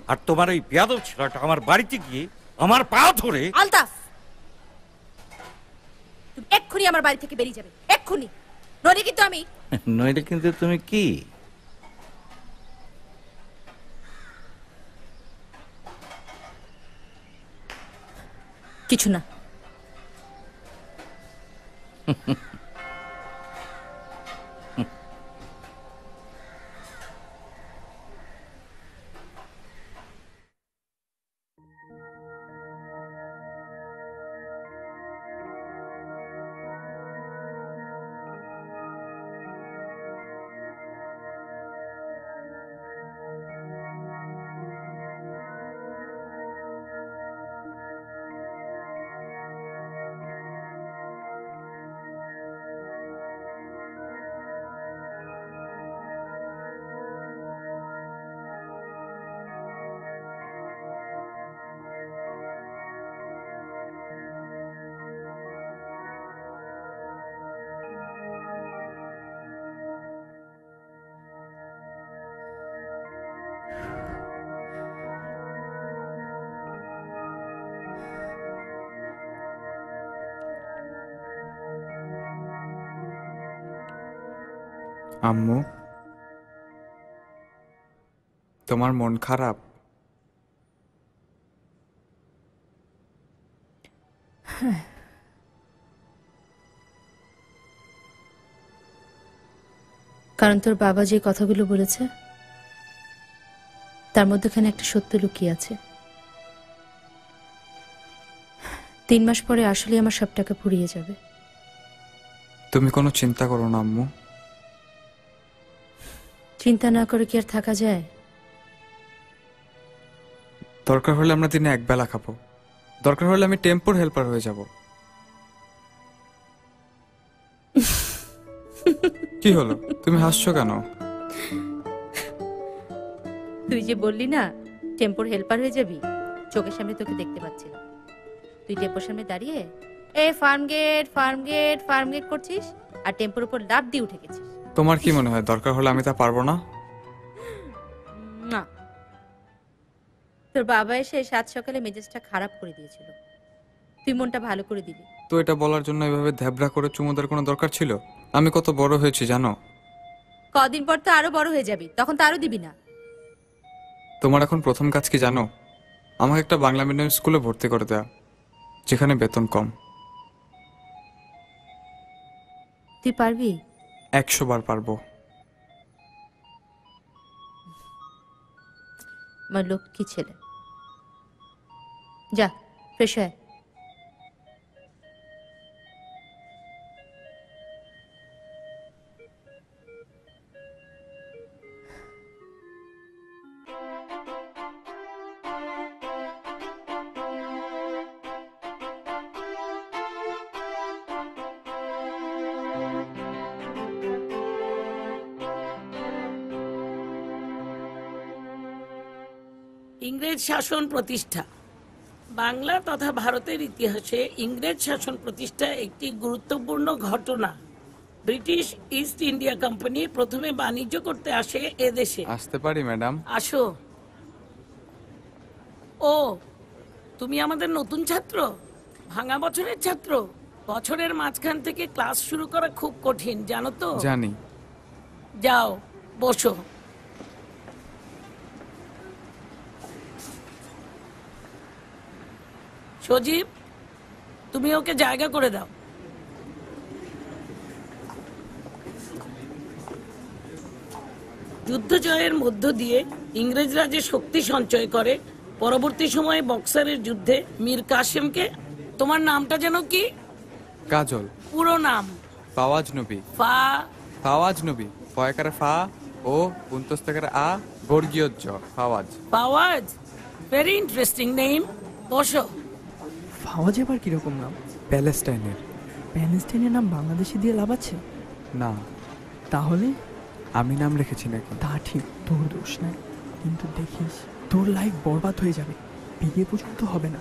আর তোমার ওই পেয়াদব ছেলেটা আমার বাড়িতে গিয়ে আমার পা ধরে
আলতাফ! তুমি এক্ষুনি আমার বাড়ি থেকে বেরিয়ে যাবে। এক্ষুনি। নইলে কিন্তু আমি
নইলে কিন্তু তুমি কি?
কিছু না। [LAUGHS]
আম্মু। তোমার মন খারাপ?
কারণ তোর বাবা যে কথাগুলো বলেছে তার মধ্যেখানে একটা সত্য লুকিয়ে আছে। তিন মাস পরে আসলে আমার সব টাকা ফুরিয়ে যাবে।
তুমি কোনো চিন্তা করো না আম্মু।
চিন্তা না করে কি আর থাকা যায়?
দরকার হলে আমরা দিনে এক বেলা খাব। দরকার হলে আমি টেম্পোর হেল্পার হয়ে যাব। [LAUGHS] কি হলো? তুমি হাসছো কেন?
তুই যে বললি না টেম্পোর হেল্পার হয়ে যাবি চোখের সামনে তোকে দেখতে পাচ্ছি তুই টেম্পোর সামনে দাঁড়িয়ে a farm gate farm gate farm gate করছিস? আর টেম্পোর উপর লাভ দিয়ে উঠে গেছিস।
তোমার কি মনে হয় দরকার হলে আমি তা পারব না?
না। তোর বাবা এসে সাত সকালে মেজাজটা খারাপ করে দিয়েছিল। তুই মনটা ভালো করে দিলি
তো এটা বলার জন্য এভাবে ধ্যাবড়া করে চুমোদের কোনো দরকার ছিল? আমি কত বড় হয়েছি জানো?
কদিন পর তো আরও বড় হয়ে যাবি তখন তো আরও দিবি না।
তোমার এখন প্রথম কাজ কি জানো? আমাকে একটা বাংলা মিডিয়াম স্কুলে ভর্তি করে দেয়া যেখানে বেতন কম।
তুই পারবি?
একশো বার পারব।
আমার লক্ষ্মী ছেলে? যা ফ্রেশ হয়ে
ইংরেজ শাসন প্রতিষ্ঠা। বাংলা তথা ভারতের ইতিহাসে ইংরেজ শাসন প্রতিষ্ঠা একটি গুরুত্বপূর্ণ ঘটনা। ব্রিটিশ ইস্ট ইন্ডিয়া কোম্পানি প্রথমে বাণিজ্য করতে আসে এদেশে
আসতে পারি ম্যাডাম।
আসো। ও তুমি আমাদের নতুন ছাত্র? ভাঙা বছরের ছাত্র? বছরের মাঝখান থেকে ক্লাস শুরু করা খুব কঠিন জানো তো?
জানি।
যাও বসো। সজীব তুমি ওকে জায়গা করে দাও। যুদ্ধ জয়ের মধ্য দিয়ে ইংরেজরা যে শক্তি সঞ্চয় করে পরবর্তী সময়ে বক্সারের যুদ্ধে মীর কাসেমকে তোমার নামটা যেন কি?
কাজল।
পুরো নাম।
ফাওয়াজ নবী।
ফা।
ফাওয়াজ নবী। ফয়াকার ফা ও উন্তস্তাকার আ বর্গীয় জ Fawaz.
Fawaz? Very interesting name বসো।
ফাওয়াজ এবার কীরকম নাম?
প্যালেস্টাইনের।
প্যালেস্টাইনের নাম বাংলাদেশে দিয়ে লাভ আছে?
না।
তাহলে?
আমি নাম রেখেছি নাকি?
তা ঠিক তোর দোষ নাই। কিন্তু দেখিস তোর লাইফ বরবাদ হয়ে যাবে। বিয়ে পর্যন্ত হবে না।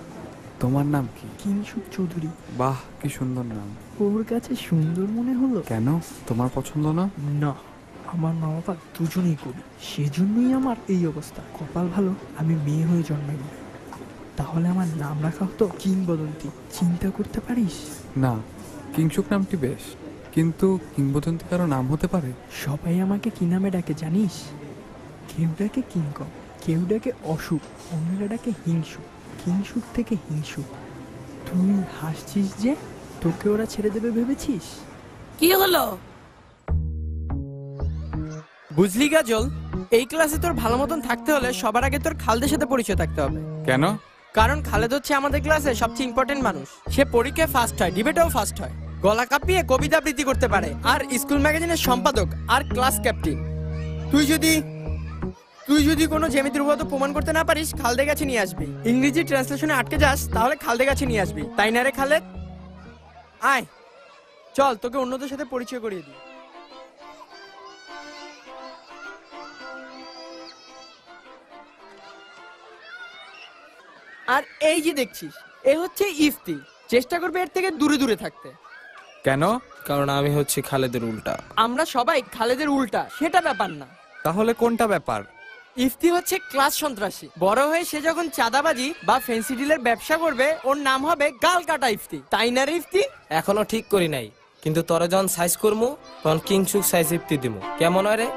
তোমার নাম কি?
কিংসুক চৌধুরী।
বাহ কি সুন্দর নাম।
ওর কাছে সুন্দর মনে হলো?
কেন? তোমার পছন্দ না?
না আমার মা বাবা দুজনেই কবি। সেজন্যই আমার এই অবস্থা। কপাল ভালো আমি মেয়ে হয়ে জন্মাইনি তাহলে আমার নাম রাখা হতো কিংবদন্তি। চিন্তা করতে পারিস?
না কিংসুক নামটি বেশ কিন্তু কিংবদন্তি কারও নাম হতে পারে?
সবাই আমাকে কি নামে ডাকে জানিস? কেউ ডাকে কিংকং কেউ ডাকে অসুখ অন্যরা ডাকে হিংসুক হিংসুক থেকে হিংসুক। তুই হাসছিস যে তোকে ওরা ছেড়ে দেবে ভেবেছিস?
কি হলো?
বুঝলি গাজল এই ক্লাসে তোর ভালো মতন থাকতে হলে সবার আগে তোর খালদের সাথে পরিচয় থাকতে হবে।
কেন?
কারণ খালেদ হচ্ছে আমাদের ক্লাসে সবচেয়ে ইম্পর্টেন্ট মানুষ। সে পরীক্ষায় ফার্স্ট হয় ডিবেটেও ফার্স্ট হয়। গলা কাঁপিয়ে কবিতা আবৃত্তি করতে পারে। আর স্কুল ম্যাগাজিনের সম্পাদক আর ক্লাস ক্যাপ্টেন তুই যদি তুই যদি কোনো জ্যামিতির উপপাদ্য প্রমাণ করতে না পারিস, খালদে কাছে নিয়ে আসবি। ইংরেজি ট্রান্সলেশনে আটকে যাস, তাহলে খালদে কাছে নিয়ে আসবি। তাই না রে খালেদ? আয়, চল, তোকে অন্যদের সাথে পরিচয় করিয়ে দিই। আর এই যে দেখছিস এ হচ্ছে ইফতি। চেষ্টা করবে এর থেকে দূরে দূরে থাকতে।
কেন?
কারণ আমি হচ্ছি খালেদের উল্টা।
আমরা সবাই খালেদের উল্টা সেটা ব্যাপার না।
তাহলে কোনটা ব্যাপার?
ইফতি হচ্ছে ক্লাস সন্ত্রাসী। বড় হয়ে সে যখন চাঁদাবাজি বা ফেন্সি ডিলের ব্যবসা করবে ওর নাম হবে গাল কাটা ইফতি। তাই না রে ইফতি?
এখনও ঠিক করি নাই। কিন্তু তোরা যখন সাইজ করমু তখন কিংসুক সাইজ ইফতি দিমু। কেমন হয় রে?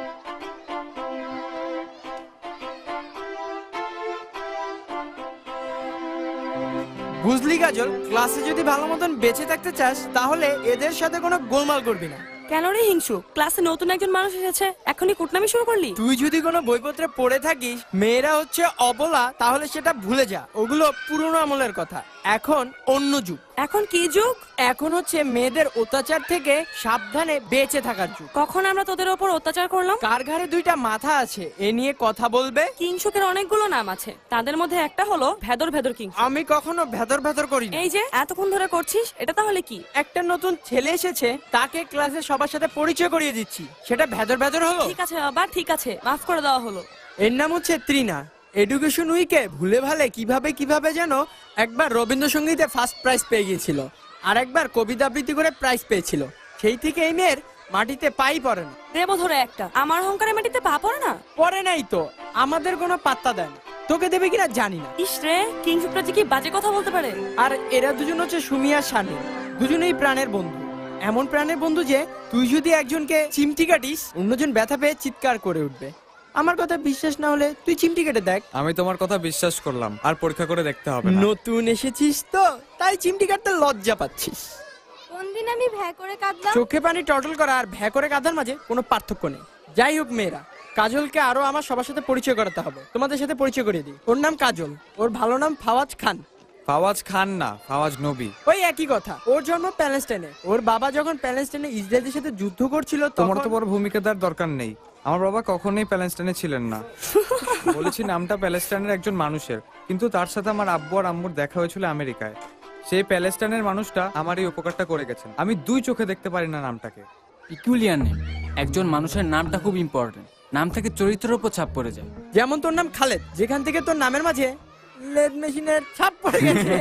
বুঝলি গাজল ক্লাসে যদি ভালো মতন বেঁচে থাকতে চাস তাহলে এদের সাথে কোনো গোলমাল করবি না।
কেন রে হিংসু? ক্লাসে নতুন একজন মানুষ এসেছে এখনই কুটনামি শুরু করলি?
তুই যদি কোনো বইপত্রে পড়ে থাকিস মেয়েরা হচ্ছে অবলা তাহলে সেটা ভুলে যা। ওগুলো পুরনো আমলের কথা। এখন অন্য যুগ।
এখন কি যুগ?
এখন হচ্ছে মেয়েদের অত্যাচার থেকে সাবধানে বেঁচে থাকার যুগ।
কখন আমরা তোদের ওপর অত্যাচার করলাম?
কার ঘাড়ে দুইটা মাথা আছে এ নিয়ে কথা বলবে?
কিংসুকের অনেকগুলো নাম আছে। তাদের মধ্যে একটা হলো ভেদর ভেদর কিং
আমি কখনো ভেদর ভেদর করি
এই যে এতক্ষণ ধরে করছিস এটা তাহলে কি?
একটা নতুন ছেলে এসেছে তাকে ক্লাসে সবার সাথে পরিচয় করিয়ে দিচ্ছি। সেটা ভেদর ভেদর হলো?
ঠিক আছে বাবা ঠিক আছে। মাফ করে দেওয়া হলো।
এর নাম হচ্ছে ত্রিনা। এডুকেশন উইকে ভুলে ভালে কীভাবে কীভাবে যেন একবার রবীন্দ্রসঙ্গীতে ফার্স্ট প্রাইজ পেয়ে গিয়েছিল। আর একবার কবিতা আবৃত্তি করে প্রাইজ পেয়েছিল। সেই থেকে এই মেয়ের মাটিতে পাই পড়ে না।
দেবো ধরে একটা। আমার অহংকারে মাটিতে পা পড়ে না?
পড়ে নাই তো। আমাদের কোনো পাত্তা দেয় না। তোকে দেবে কিনা জানি না।
ইস রে কিংসুকটা যে কি বাজে কথা বলতে পারে?
আর এরা দুজন হচ্ছে সুমিয়া শানি। দুজনেই প্রাণের বন্ধু। এমন প্রাণের বন্ধু যে তুই যদি একজনকে চিমটি কাটিস অন্যজন ব্যথা পেয়ে চিৎকার করে উঠবে। আমার কথা বিশ্বাস না হলে তুই চিমটি কেটে দেখ।
আমি তোমার কথা বিশ্বাস করলাম আর পরীক্ষা করে দেখতে হবে না।
নতুন এসেছিস তো তাই চিমটি কাটতে লজ্জা পাচ্ছিস।
কোন দিন আমি ভ্যা করে কাঁদলাম?
চোখে পানি টটল করা আর ভ্যা করে কাঁধার মাঝে কোনো পার্থক্য নেই। যাই হোক মেয়েরা কাজলকে আরও আমার সবার সাথে পরিচয় করাতে হবে। তোমাদের সাথে পরিচয় করিয়ে দিই। ওর নাম কাজল ওর ভালো নাম ফাওয়াজ খান।
ফাওয়াজ খান না ফাওয়াজ নবী।
ওই একই কথা ওর জন্ম প্যালেস্টাইনে। ওর বাবা যখন প্যালেস্টাইনে ইসরায়েলের সাথে যুদ্ধ করছিল
তোমার তো বড় ভূমিকা দেওয়ার দরকার নেই। আমার বাবা কখনোই প্যালেস্টাইনে ছিলেন না। [LAUGHS] বলেছি নামটা প্যালেস্টাইনের একজন মানুষের। কিন্তু তার সাথে আমার আব্বু আর আম্মুর দেখা হয়েছিল আমেরিকায়। সেই প্যালেস্টাইনের মানুষটা আমার এই উপকারটা করে গেছেন। আমি দুই চোখে দেখতে পারি না নামটাকে।
পিকুলিয়ার নেম একজন মানুষের নামটা খুব ইম্পর্টেন্ট নাম থেকে চরিত্রের উপর ছাপ পড়ে যায়।
যেমন তোর নাম খালেদ যেখান থেকে তোর নামের মাঝে লেদ মেশিনের ছাপ পড়ে গেছে।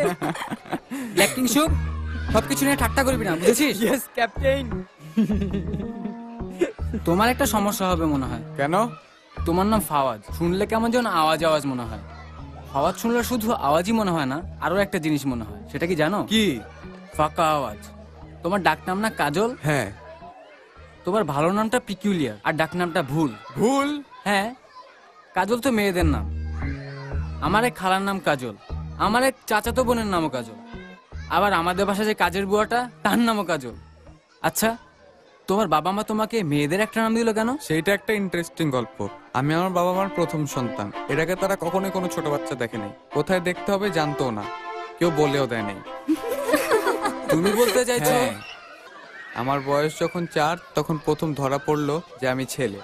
[LAUGHS]
ব্ল্যাকিং শুভ সবকিছু নিয়ে ঠাট্টা করবি না বুঝেছিস?
ইয়েস ক্যাপ্টেন [LAUGHS]
তোমার একটা সমস্যা হবে মনে হয়।
কেন?
তোমার নাম ফাওয়াজ শুনলে কেমন যেন আওয়াজ আওয়াজ মনে হয়। আওয়াজ শুনলে শুধু আওয়াজই মনে হয় না আরও একটা জিনিস মনে হয়। সেটা কি জানো?
কি?
ফাঁকা আওয়াজ। তোমার ডাক নাম না কাজল?
হ্যাঁ।
তোমার ভালো নামটা পিকুলিয়ার আর ডাক নামটা ভুল।
ভুল?
হ্যাঁ। কাজল তো মেয়েদের নাম। আমার এক খালার নাম কাজল। আমার এক চাচাতো বোনের নামও কাজল। আবার আমাদের বাসায় যে কাজের বুয়াটা তার নামও কাজল। আচ্ছা তোমার বাবা মা তোমাকে মেয়েদের একটা নাম দিল কেন?
সেইটা একটা ইন্টারেস্টিং গল্প। আমি আমার বাবা মার প্রথম সন্তান। এটাকে তারা কখনোই কোনো ছোট বাচ্চা দেখে নাই। কোথায় দেখতে হবে জানতো না। কেউ বলেও দেয় নাই।
তুমি বলতে চাইছো?
হ্যাঁ। আমার বয়স যখন চার তখন প্রথম ধরা পড়ল যে আমি ছেলে।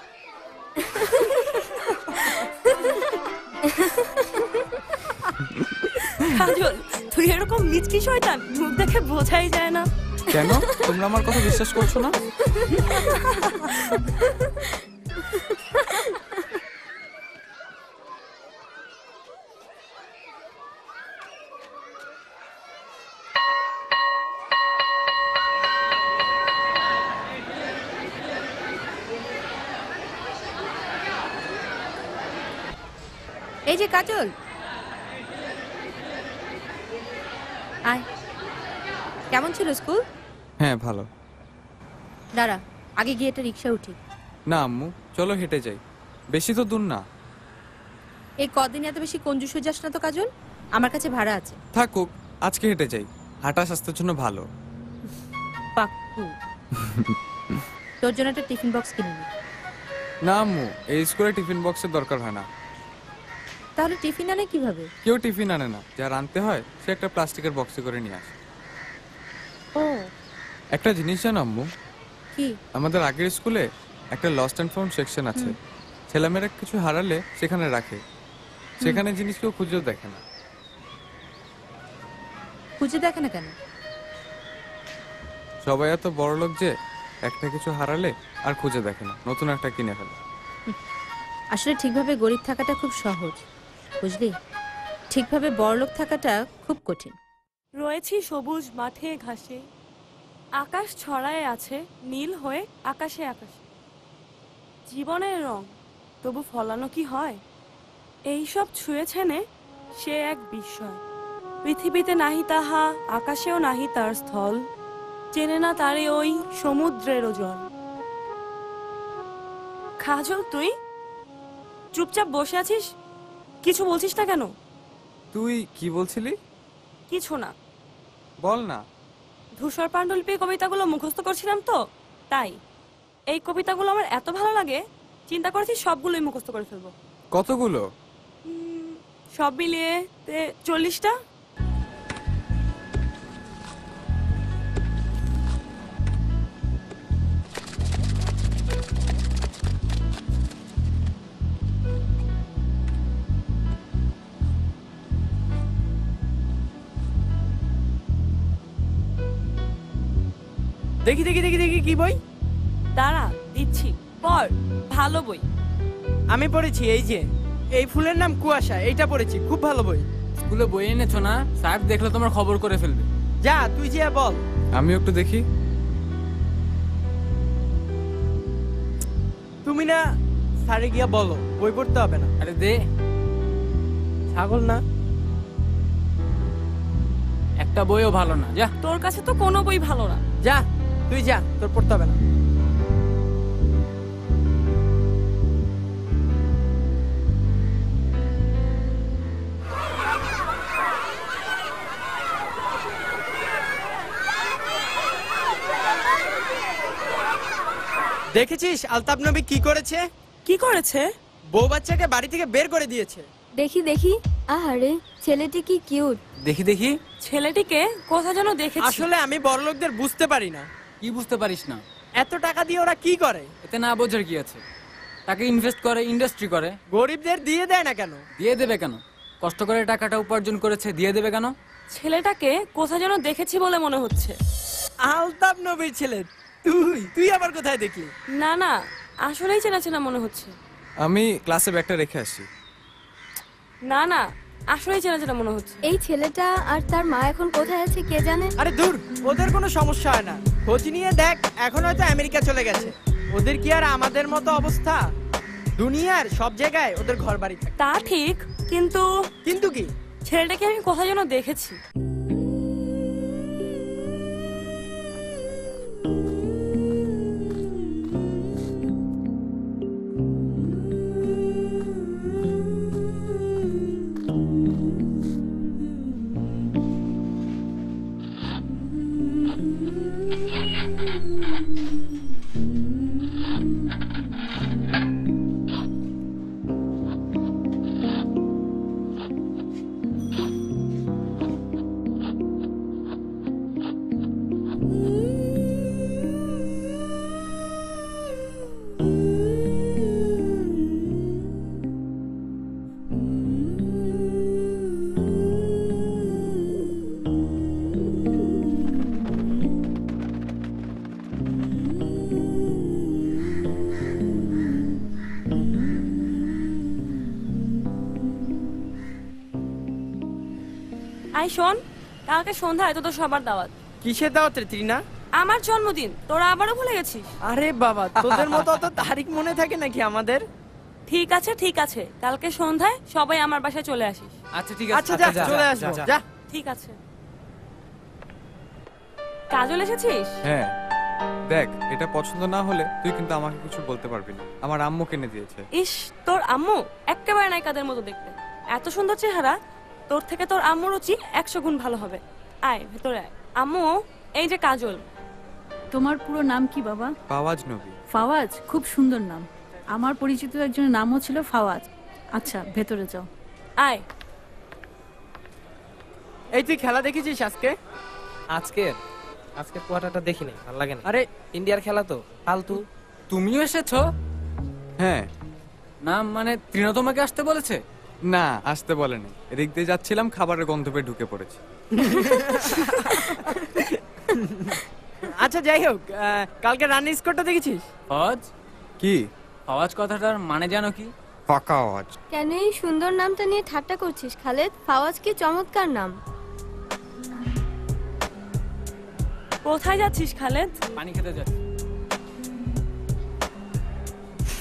কাজল তুই এরকম মিচকি শয়তান মুখ দেখে বোঝাই যায় না।
কেন? তোমরা আমার কথা বিশ্বাস করছ না?
এই যে কাজল। আয়। কেমন ছিল স্কুল?
হ্যাঁ ভালো।
দাঁড়া আগে গিয়ে একটা রিক্সা উঠি।
না আম্মু চলো হেঁটে যাই। বেশি তো দূর না।
এই কদিন এত বেশি কঞ্জুস হয়ে যাস না তো কাজল? আমার কাছে ভাড়া আছে।
থাকুক আজকে হেঁটে যাই। হাঁটা স্বাস্থ্যের জন্য ভালো।
পাক্কু তোর জন্য একটা টিফিন বক্স কিনে নি।
না আম্মু এই স্কুলে টিফিন বক্সের দরকার হয় না।
তাহলে টিফিন আনে কীভাবে?
কেউ টিফিন আনে না। যা আনতে হয় সে একটা প্লাস্টিকের বক্সে করে নিয়ে আসে।
ও
একটা জিনিস জানো আম্মু?
কি?
আমাদের আগের স্কুলে একটা লস্ট অ্যান্ড ফাউন্ড সেকশন আছে। ছেলেমেয়েরা কিছু হারালে সেখানে রাখে। সেখানে জিনিস কেউ খুঁজেও দেখে না।
খুঁজে দেখে না কেন?
সবাই এত বড় লোক যে একটা কিছু হারালে আর খুঁজে দেখে না। নতুন একটা কিনে ফেলে।
আসলে ঠিকভাবে গরিব থাকাটা খুব সহজ বুঝলি? ঠিকভাবে বড়লোক থাকাটা খুব কঠিন।
রয়েছি সবুজ মাঠে ঘাসে। আকাশ ছড়ায় আছে নীল হয়ে আকাশে আকাশে। জীবনের রং তবু ফলানো কি হয়? এইসব ছুঁয়েছেনে সে এক বিস্ময়। পৃথিবীতে নাহি তাহা আকাশেও নাহি তার স্থল। চেনে না তারে ওই সমুদ্রেরও জল খাজল তুই চুপচাপ বসে আছিস? কিছু বলছিস না কেন?
তুই কি বলছিলি?
কিছু না।
বল না।
ধূসর পাণ্ডুলিপি কবিতাগুলো মুখস্থ করছিলাম তো তাই। এই কবিতাগুলো আমার এত ভালো লাগে চিন্তা করেছি সবগুলোই মুখস্থ করে ফেলব।
কতগুলো?
সব মিলিয়ে চল্লিশটা?
দেখি দেখি দেখি দেখি কি বই?
দাঁড়া দিচ্ছি। পড় ভালো বই।
আমি পড়েছি এই যে এই ফুলের নাম কুয়াশা এইটা পড়েছি খুব ভালো বই।
স্কুলে বই এনেছো না? সাহেব দেখলে তোমার খবর করে ফেলবে।
যা তুই যে বল।
আমি একটু দেখি।
তুমি না স্যারে গিয়া বলো বই পড়তে হবে না।
আরে দে।
ছাগল না?
একটা বইও ভালো না যা।
তোর কাছে তো কোনো বই ভালো না।
যা। তুই যা তোর পড়তে হবে না। দেখেছিস আলতাপ নবী কি করেছে?
কি করেছে?
বউ বাচ্চাকে বাড়ি থেকে বের করে দিয়েছে।
দেখি দেখি। আহারে ছেলেটি কি কিউট
দেখি দেখি।
ছেলেটিকে কোথা যেন দেখেছি।
আসলে আমি বড় লোকদের বুঝতে পারি না।
কি বুঝতে পারিস না?
এত টাকা দিয়ে ওরা কি করে?
এতে না বোঝার কি আছে? তাকে ইনভেস্ট করে ইন্ডাস্ট্রি করে।
গরিবদের দিয়ে দেয় না কেন?
দিয়ে দেবে কেন? কষ্ট করে টাকাটা উপার্জন করেছে দিয়ে দেবে কেন?
ছেলেটাকে কোথায় যেন দেখেছি বলে মনে হচ্ছে।
আলতাপ নবীর ছেলে। তুই তুই আবার কোথায় দেখলি?
না না আসলেই চেনা চেনা মনে হচ্ছে।
আমি ক্লাসে ব্যাগটা রেখে আসি।
না না আসলেই চেনা চেনা মনে হচ্ছে।
এই ছেলেটা আর তার মা এখন কোথায় আছে কে জানে?
আরে দূর ওদের কোনো সমস্যা হয় না। খোঁজ নিয়ে দেখ এখন হয়তো আমেরিকা চলে গেছে। ওদের কি আর আমাদের মতো অবস্থা? দুনিয়ার সব জায়গায় ওদের ঘর বাড়ি থাকে।
তা ঠিক কিন্তু
কিন্তু কি?
ছেলেটাকে আমি কোথায় যেন দেখেছি। এই শোন কালকে সন্ধ্যায় তো তোর সবার দাওয়াত।
কিসের দাওয়াত রে ত্রিনা?
আমার জন্মদিন তোরা আবারও ভুলে গেছিস?
আরে বাবা তোদের মতো অত তারিখ মনে থাকে নাকি আমাদের?
ঠিক আছে ঠিক আছে কালকে সন্ধ্যায় সবাই আমার বাসায় চলে আসিস।
আচ্ছা ঠিক
আচ্ছা যা চলে আসব যা
ঠিক আছে। কাজল এসেছিস?
হ্যাঁ। দেখ এটা পছন্দ না হলে তুই কিন্তু আমাকে কিছু বলতে পারবি না। আমার আম্মু কিনে দিয়েছে।
ইস তোর আম্মু একেবারে নাই কাদের মতো দেখতে। এত সুন্দর চেহারা তোর থেকে তোর আম্মুর রুচি একশো গুণ ভালো হবে। আয় ভেতরে আয়। আম্মু এই যে কাজল।
তোমার পুরো নাম কি বাবা?
ফাওয়াজ নবী।
ফাওয়াজ? খুব সুন্দর নাম। আমার পরিচিত একজনের নামও ছিল ফাওয়াজ। আচ্ছা ভেতরে যাও।
আয়।
এই তুই খেলা দেখেছিস আজকে?
আজকে? আজকে কোয়ার্টারটা দেখি নাই ভালো লাগে না।
আরে
ইন্ডিয়ার খেলা তো ফালতু।
তুমিও এসেছ?
হ্যাঁ।
না মানে তৃণ তোমাকে আসতে বলেছে?
না আসতে বলেনি। এদিক দিয়ে যাচ্ছিলাম খাবারের গন্ধ পেয়ে ঢুকে পড়েছি।
আচ্ছা যাই হোক আহ, কালকে রানিং স্কোরটা দেখেছিস?
ফজ?
কি?
ফওয়াজ কথাটার মানে জানো কি?
ফাঁকা আওয়াজ।
কেন এই সুন্দর নামটা নিয়ে ঠাট্টা করছিস খালেদ? ফাওয়াজ কি চমৎকার নাম।
কোথায় যাচ্ছিস খালেদ?
পানি খেতে যাচ্ছি।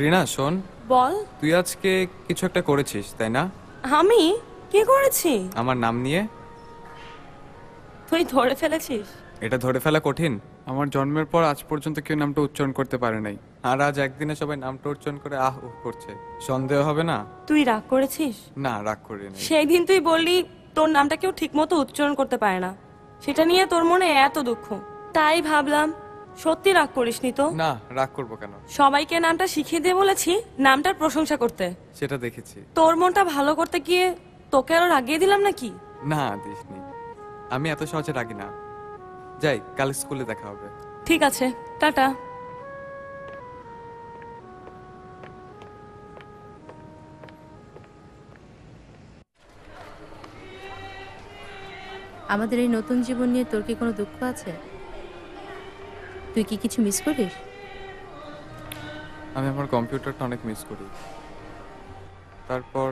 ত্রিনা শোন।
বল।
তুই আজকে কিছু একটা করেছিস তাই না?
আমি? কি করেছি?
আমার নাম নিয়ে।
তুই ধরে ফেলেছিস?
এটা ধরে ফেলা কঠিন। আমার জন্মের পর আজ পর্যন্ত কেউ নামটা উচ্চারণ করতে পারে নাই। আর আজ একদিনে সবাই নামটা উচ্চারণ করে আহ উহ করছে। সন্দেহ হবে না?
তুই রাগ করেছিস?
না রাগ করি নাই
সেই দিন তুই বললি তোর নামটা কেউ ঠিকমতো উচ্চারণ করতে পারে না। সেটা নিয়ে তোর মনে এত দুঃখ। তাই ভাবলাম সত্যি রাগ করিসনি তো?
না রাগ করব কেন?
সবাইকে নামটা শিখিয়ে দিয়ে বলেছি নামটার প্রশংসা করতে।
সেটা দেখেছি।
তোর মনটা ভালো করতে গিয়ে তোকে আরও রাগিয়ে দিলাম নাকি?
না দিসনি। আমি এত সহজে রাগি না। যাই কাল স্কুলে দেখা হবে।
ঠিক আছে টাটা।
আমাদের এই নতুন জীবন নিয়ে তোর কি কোনো দুঃখ আছে? তুই কি কিছু মিস করিস
আমি আমার কম্পিউটারটা অনেক মিস করি। তারপর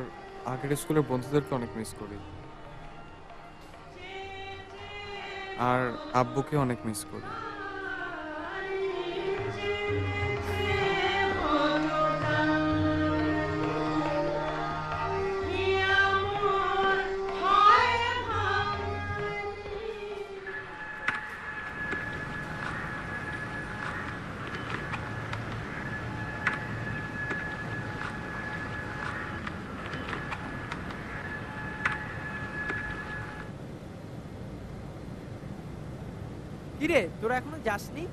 আগের স্কুলের বন্ধুদেরকে অনেক মিস করি। আর আব্বুকে অনেক মিস করি।
কিরে তোরা এখনও যাসনি?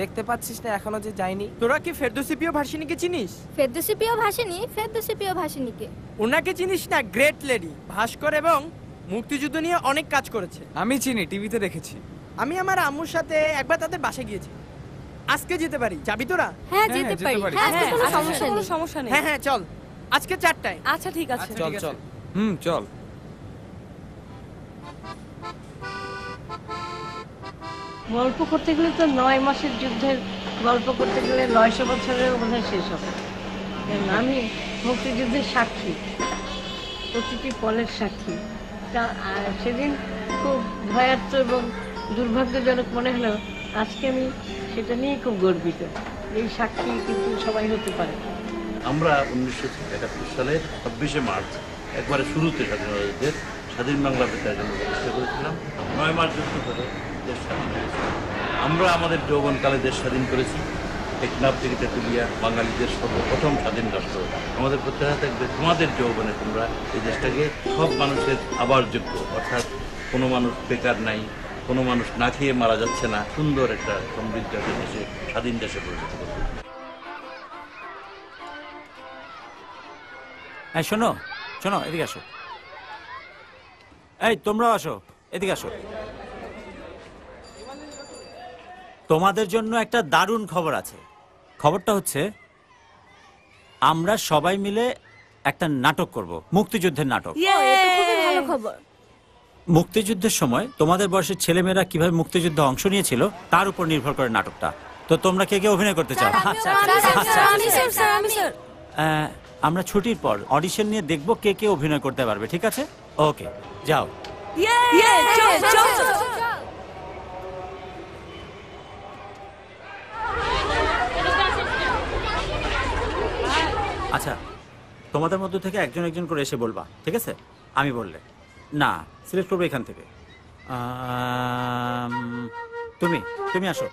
দেখতে পাচ্ছিস না এখনও যে যায়নি
তোরা কি ফেরদৌসি প্রিয় ভার্সিনীকে চিনিস?
ফেরদৌসি প্রিয় ভাসিনী ফেরদৌসি প্রিয় ভাসিনীকে
ওনাকে চিনিস না গ্রেট লেডি। ভাস্কর এবং মুক্তিযুদ্ধ নিয়ে অনেক কাজ করেছে।
আমি চিনি টিভিতে দেখেছি।
আমি আমার আম্মুর সাথে একবার তাদের বাসায় গিয়েছি। আজকে যেতে পারি। যাবি তোরা?
হ্যাঁ যেতে পারি। হ্যাঁ আজকে কোনো
আচ্ছা,
সমস্যা
কোনো
নেই।
সমস্যা নেই।
হ্যাঁ হ্যাঁ চল। আজকে চারটায়।
আচ্ছা ঠিক আছে।
চল চল। হুম চল।
গল্প করতে গেলে তো নয় মাসের যুদ্ধের গল্প করতে গেলে নয়শো বছরের বোধ শেষ হবে। আমি মুক্তিযুদ্ধের সাক্ষী, প্রতিটি পলের সাক্ষী। তা সেদিন খুব ভয়ার্থ এবং দুর্ভাগ্যজনক মনে হলো, আজকে আমি সেটা নিয়ে খুব গর্বিত। এই সাক্ষী কিন্তু সবাই হতে পারে।
আমরা উনিশশো একাত্তর সালের ছাব্বিশে মার্চ, একবারে শুরুতে স্বাধীনতাদের স্বাধীন বাংলা বেতার প্রতিষ্ঠা করেছিলাম। নয় মার্চ যুদ্ধ করে আমরা আমাদের যৌবনকালে দেশ স্বাধীন করেছি। টেকনাফ থেকে তেতুলিয়া, বাঙালিদের সর্বপ্রথম স্বাধীন রাষ্ট্র। আমাদের প্রত্যাশা থাকবে তোমাদের যৌবনে তোমরা এই দেশটাকে সব মানুষের আবার যোগ্য। অর্থাৎ কোনো মানুষ বেকার নাই, কোনো মানুষ না খেয়ে মারা যাচ্ছে না। সুন্দর একটা সমৃদ্ধ একটা দেশে, স্বাধীন দেশে পরিণত
হ্যাঁ শোনো শোনো, এদিকে আসো। এই, তোমরাও আসো, এদিকে আসো। তোমাদের জন্য একটা দারুণ খবর আছে। খবরটা হচ্ছে আমরা সবাই মিলে একটা নাটক করব মুক্তিযুদ্ধের নাটক।
খবর।
মুক্তিযুদ্ধের সময় তোমাদের বয়সের ছেলেমেয়েরা কীভাবে মুক্তিযুদ্ধে অংশ নিয়েছিল তার উপর নির্ভর করে নাটকটা। তো তোমরা কে কে অভিনয় করতে চাও? আচ্ছা, আচ্ছা, আচ্ছা। আহ, আমরা ছুটির পর অডিশন নিয়ে দেখব কে কে অভিনয় করতে পারবে ঠিক আছে? ওকে যাও। আচ্ছা তোমাদের মধ্যে থেকে একজন একজন করে এসে বলবা, ঠিক আছে? আমি বললে। না সিলেক্ট করব এখান থেকে। তুমি তুমি আসো।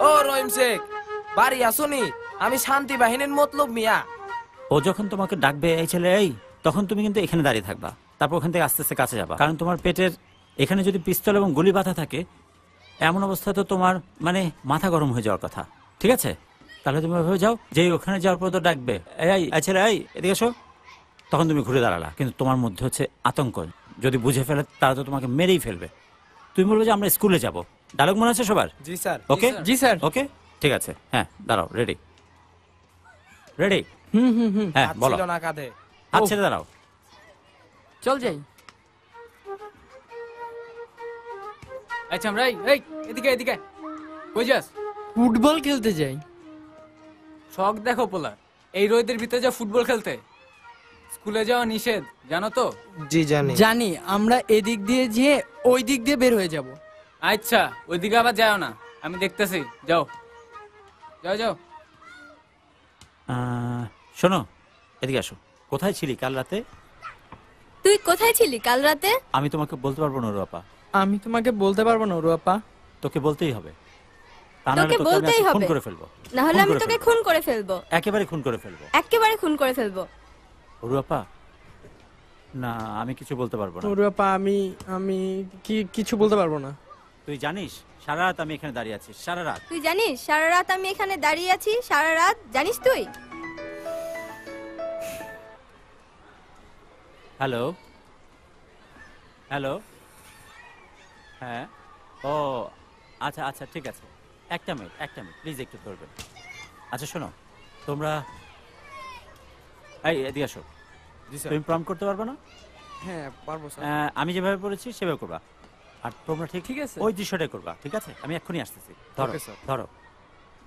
ও আমি শান্তি বাহিনীর মতলব মিয়া।
ও যখন তোমাকে ডাকবে, এই ছেলে, এই, তখন তুমি কিন্তু এখানে দাঁড়িয়ে থাকবা। তারপর ওখান থেকে আস্তে আস্তে কাছে যাবা। কারণ তোমার পেটের এখানে যদি পিস্তল এবং গুলি বাঁধা থাকে এমন অবস্থায় তো তোমার মানে মাথা গরম হয়ে যাওয়ার কথা। ঠিক আছে? তাহলে তুমি ওইভাবে যাও যে ওখানে যাওয়ার পর তো ডাকবে। এই এই, এদিকে এসো। তখন তুমি ঘুরে দাঁড়ালা কিন্তু তোমার মধ্যে হচ্ছে আতঙ্ক। যদি বুঝে ফেলে তারা তো তোমাকে মেরেই ফেলবে। তুমি বলবে যে আমরা স্কুলে যাব। ডায়লগ মনে আছে সবার?
জি স্যার।
ওকে?
জি স্যার।
ওকে? ঠিক আছে। হ্যাঁ দাঁড়াও রেডি। রেডি?
হুম হুম হুম।
হ্যাঁ, বলো।
না কাঁধে।
হাত ছেড়ে দাঁড়াও।
চল যাই। আচ্ছা আমরা এই এদিকে এদিকে। কই যাস?
ফুটবল খেলতে যাই।
শখ দেখো পোলা এই রোদের ভিতরে যা ফুটবল খেলতে। স্কুলে যাওয়া নিষেধ জানো তো?
জি জানি। জানি আমরা এদিক দিয়ে যেয়ে ওই দিক দিয়ে বের হয়ে যাব।
আচ্ছা ওইদিকে আবার যাও না আমি দেখতেছি যাও। যাও যাও।
আহ, শোনো এদিকে আসো। কোথায় ছিলি কাল রাতে?
তুই কোথায় ছিলি কাল রাতে?
আমি তোমাকে বলতে পারব না রুয়াপা।
আমি তোমাকে বলতে পারব না রুয়াপা
তোকে বলতেই হবে। তা নাহলে
তোকে
তোকে আমি
বলতেই
আজকে খুন
হবে।
করে ফেলব।
না হলে
খুন
আমি
করে
তোকে
ফেলব।
খুন করে ফেলব।
একেবারে খুন করে ফেলব।
একেবারে খুন করে ফেলব।
রুয়াপা না আমি কিছু বলতে পারব না।
রুয়াপা আমি আমি কি কিছু বলতে পারব না।
তুই জানিস সারা রাত আমি এখানে দাঁড়িয়ে আছি সারা রাত।
তুই জানিস সারা রাত আমি এখানে দাঁড়িয়ে আছি সারা রাত জানিস তুই?
হ্যালো হ্যালো হ্যাঁ। ও আচ্ছা আচ্ছা ঠিক আছে। একটা মিনিট একটা মিনিট প্লিজ একটু ধরবেন। আচ্ছা শোনো তোমরা এই এদিকে আসো।
জি স্যার।
তুমি প্রম করতে পারবে না?
হ্যাঁ পারব স্যার।
আহ, আমি যেভাবে পড়েছি সেভাবে করবা। আর তোমরা ঠিক
ঠিক আছে।
ওই দৃশ্যটাই করবা ঠিক আছে? আমি এক্ষুনি আসতেছি। ধরো
Okay, sir.
ধরো।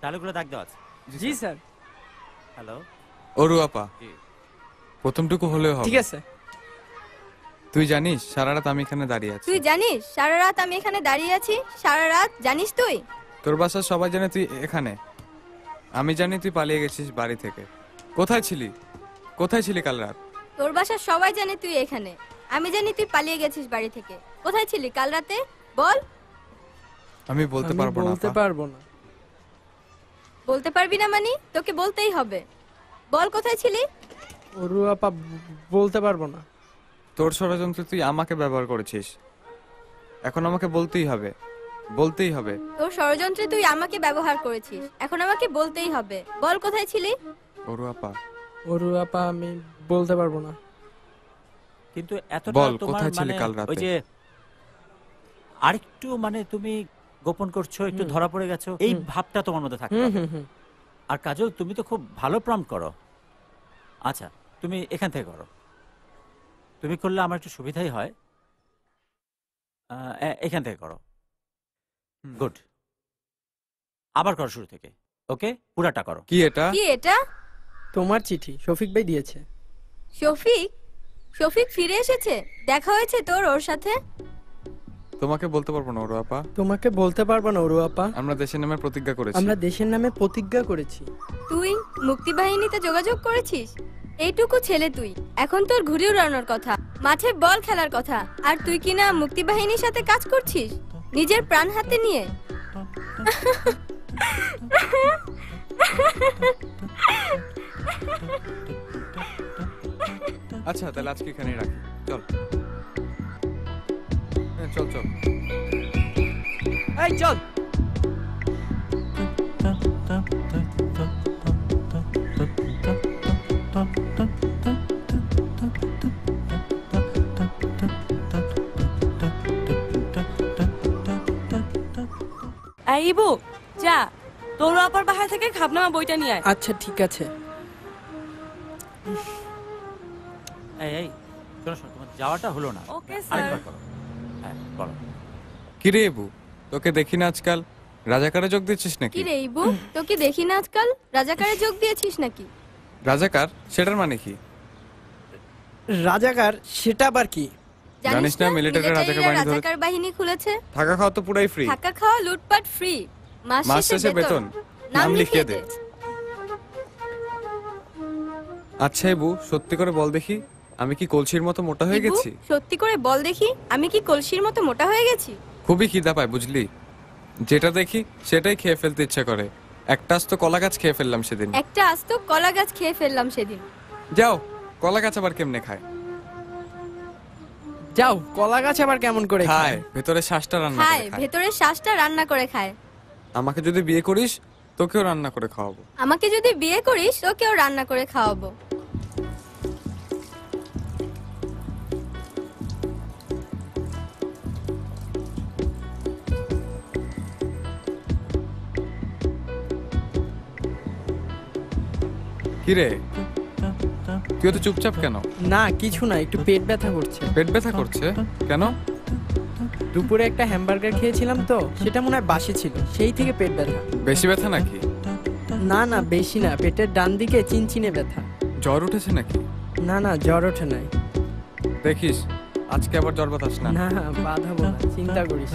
ডায়লগুলো দাগ দেওয়া আছে।
জি স্যার।
হ্যালো।
অরুয়াপা
জি।
প্রথমটুকু হলেও হবে।
ঠিক আছে।
তুই জানিস সারা রাত আমি এখানে দাঁড়িয়ে আছি।
তুই জানিস সারা রাত আমি এখানে দাঁড়িয়ে আছি? সারা রাত জানিস তুই?
তোর বাসার সবাই জানে তুই এখানে। আমি জানি তুই পালিয়ে গেছিস বাড়ি থেকে। কোথায় ছিলি? কোথায় ছিলি কাল রাত?
তোর বাসার সবাই জানে তুই এখানে। আমি জানি তুই পালিয়ে গেছিস বাড়ি থেকে। কোথায় ছিলি কাল রাতে? বল।
আমি বলতে
আমি
পারব না
বলতে
আপা।
পারব না।
বলতে পারবি না মানি? তোকে বলতেই হবে। বল কোথায় ছিলি?
রুয়াপা বলতে পারব না।
তোর ষড়যন্ত্র তুই আমাকে ব্যবহার করেছিস। এখন আমাকে বলতেই হবে বলতেই হবে।
তোর ষড়যন্ত্রে তুই আমাকে ব্যবহার করেছিস এখন আমাকে বলতেই হবে। বল কোথায় ছিলি?
অরুয়াপা
রুয়াপা আমি বলতে পারব না।
কিন্তু এতটা
বল,
তোমার
কোথায় ছিলে
মানে
কাল রাতে?
ওই যে আরেকটু মানে তুমি গোপন করছ একটু ধরা পড়ে গেছো এই ভাবটা তোমার মধ্যে থাকবে
হুম হুম হুম।
আর কাজল তুমি তো খুব ভালো প্রম করো। আচ্ছা তুমি এখান থেকে করো। তুমি করলে আমার একটু সুবিধাই হয়। এখান থেকে করো। গুড। আবার করো শুরু থেকে ওকে? পুরাটা করো।
কি এটা?
কি এটা?
তোমার চিঠি শফিক ভাই দিয়েছে।
শফিক? শফিক ফিরে এসেছে? দেখা হয়েছে তোর ওর সাথে?
তোমাকে বলতে পারব না ওরু আপা।
তোমাকে বলতে পারব না ওরু আপা।
আমরা দেশের নামে প্রতিজ্ঞা করেছি।
আমরা দেশের নামে প্রতিজ্ঞা করেছি।
তুই মুক্তিবাহিনীতে যোগাযোগ করেছিস? এইটুকু ছেলে তুই। এখন তোর ঘুরে উড়ানোর কথা, মাঠে বল খেলার কথা। আর তুই কি কিনা মুক্তিবাহিনীর সাথে কাজ করছিস? নিজের প্রাণ হাতে নিয়ে।
আচ্ছা তাহলে আজকে এখানেই রাখি। চল। হ্যাঁ চল চল।
এই, চল।
এই ইবু যা তোর আপার বাহার থেকে খাবনামা বইটা নিয়ে আয়।
আচ্ছা ঠিক আছে।
এই এই শোনো শোনো তোমার যাওয়াটা হলো না।
ওকে
আরেকবার করো। হ্যাঁ বলো।
কি রে এবু তোকে দেখি না আজকাল? রাজাকারে যোগ দিচ্ছিস নাকি?
কি রে ইবু তোকে দেখি না আজকাল? রাজাকারে যোগ দিয়েছিস নাকি?
রাজাকার সেটার মানে কি?
রাজাকার সেটা আবার কি?
জানিস না মিলিটারি রাজাকার বাহিনী
খুলেছে?
থাকা খাওয়া তো পুরাই ফ্রি
থাকা খাওয়া লুটপাট ফ্রি মাস শেষে
বেতন। নাম লিখিয়ে দে। আচ্ছা এবু সত্যি করে বল দেখি আমি কি কলসির মতো মোটা হয়ে গেছি?
সত্যি করে বল দেখি আমি কি কলসির মতো মোটা হয়ে গেছি?
খুবই খিদা পায় বুঝলি? যেটা দেখি সেটাই খেয়ে ফেলতে ইচ্ছা করে। একটা আস্ত কলা গাছ খেয়ে ফেললাম সেদিন।
একটা আস্ত কলা গাছ খেয়ে ফেললাম সেদিন।
যাও কলা গাছ আবার কেমনে খায়?
যাও কলা গাছ আবার কেমন করে
খায়। ভেতরে শ্বাসটা রান্না
খায়
করে খায়।
ভেতরের শ্বাসটা রান্না করে খায়।
আমাকে যদি বিয়ে করিস তোকেও রান্না করে খাওয়াবো।
আমাকে যদি বিয়ে করিস তোকেও রান্না করে খাওয়াবো।
কিরে? তুই তো চুপচাপ কেন?
না কিছু না একটু পেট ব্যথা করছে।
পেট ব্যথা করছে? কেন?
দুপুরে একটা হ্যামবার্গার খেয়েছিলাম তো সেটা মনে হয় বাসি ছিল সেই থেকে পেট ব্যথা।
বেশি ব্যথা নাকি?
না না বেশি না পেটের ডান দিকে চিনচিনে ব্যথা।
জ্বর উঠেছে নাকি?
না না জ্বর ওঠে নাই।
দেখিস আজকে আবার জ্বর বাতাস না।
না বাধাবো না চিন্তা করিস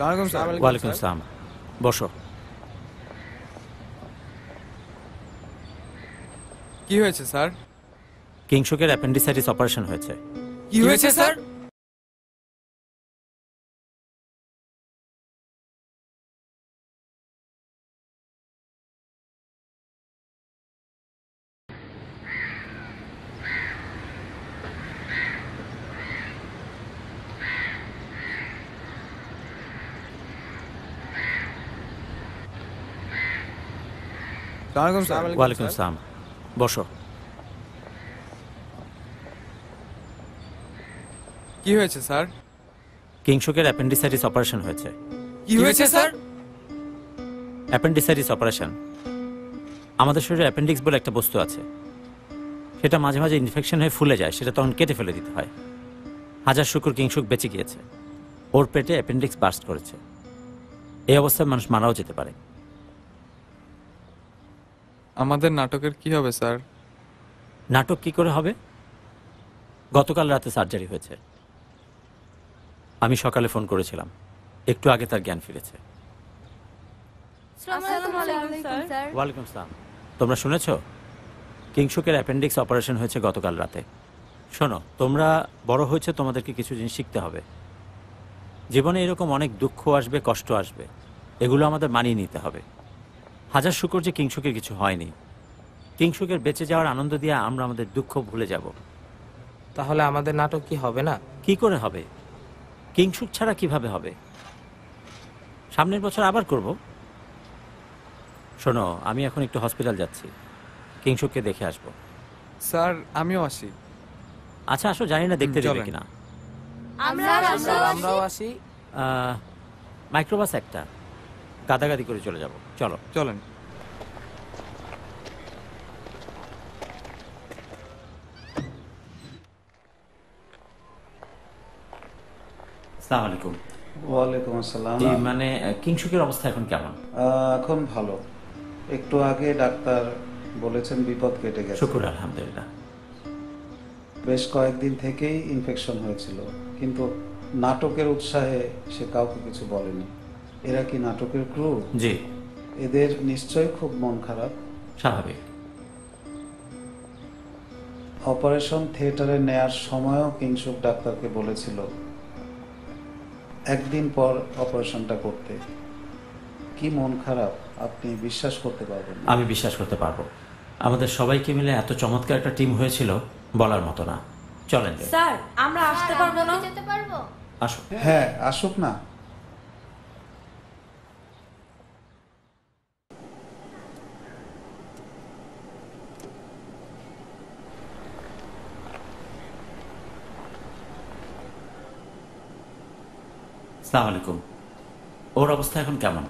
ওয়ালাইকুম আসসালাম বসো
কি হয়েছে স্যার?
কিংশুকের অ্যাপেন্ডিসাইটিস অপারেশন হয়েছে।
কি হয়েছে স্যার?
ওয়ালাইকুম আসসালাম। বসো।
কি হয়েছে স্যার?
কিংশুকের অ্যাপেন্ডিসাইটিস অপারেশন হয়েছে।
কি হয়েছে স্যার?
Appendicitis operation. আমাদের শরীরে অ্যাপেন্ডিক্স বলে একটা বস্তু আছে। সেটা মাঝে মাঝে ইনফেকশন হয়ে ফুলে যায় সেটা তখন কেটে ফেলে দিতে হয়। হাজার শুকুর কিংশুক বেঁচে গিয়েছে। ওর পেটে অ্যাপেন্ডিক্স বার্স্ট করেছে। এই অবস্থায় মানুষ মারাও যেতে পারে।
আমাদের নাটকের কি হবে স্যার?
নাটক কি করে হবে? গতকাল রাতে সার্জারি হয়েছে। আমি সকালে ফোন করেছিলাম। একটু আগে তার জ্ঞান ফিরেছে। ওয়ালাইকুম আসসালাম তোমরা শুনেছ? কিংশুকের অ্যাপেন্ডিক্স অপারেশন হয়েছে গতকাল রাতে। শোনো তোমরা বড় হয়েছে তোমাদেরকে কিছু জিনিস শিখতে হবে। জীবনে এরকম অনেক দুঃখ আসবে কষ্ট আসবে। এগুলো আমাদের মানিয়ে নিতে হবে। হাজার শুকর যে কিংশুকের কিছু হয়নি। কিংশুকের বেঁচে যাওয়ার আনন্দ দিয়ে আমরা আমাদের দুঃখ ভুলে যাব।
তাহলে আমাদের নাটক কি হবে না?
কি করে হবে? কিংসুক ছাড়া কীভাবে হবে? সামনের বছর আবার করব। শোনো আমি এখন একটু হসপিটাল যাচ্ছি। কিংসুককে দেখে আসব।
স্যার আমিও আসি।
আচ্ছা আসো জানি না দেখতে
চলেন।
কিনা।
আমরাও আসি।
মাইক্রোবাস একটা। গাদাগাদি করে চলে যাব। চলো
চলেন।
আসসালামু আলাইকুম।
ওয়ালাইকুম আসসালাম।
জি, মানে আহ, কিংসুকের অবস্থা এখন কেমন?
আহ, এখন ভালো। একটু আগে ডাক্তার বলেছেন বিপদ কেটে গেছে।
শুকুর আলহামদুলিল্লাহ।
বেশ কয়েকদিন থেকেই ইনফেকশন হয়েছিল কিন্তু নাটকের উৎসাহে সে কাউকে কিছু বলেনি। এরা কি নাটকের ক্রু
জি।
এদের নিশ্চয়ই খুব মন খারাপ।
স্বাভাবিক।
অপারেশন থিয়েটারে নেয়ার সময়ও কিংসুক ডাক্তারকে বলেছিল একদিন পর অপারেশনটা করতে। কি মন খারাপ আপনি বিশ্বাস করতে পারবেন না।
আমি বিশ্বাস করতে পারব। আমাদের সবাইকে মিলে এত চমৎকার একটা টিম হয়েছিল বলার মতো না। চলেন।
স্যার আমরা আসতে পারব না।
যেতে পারব?
আসো
হ্যাঁ আসুক না।
সালাম আলাইকুম। ওর অবস্থা এখন কেমন?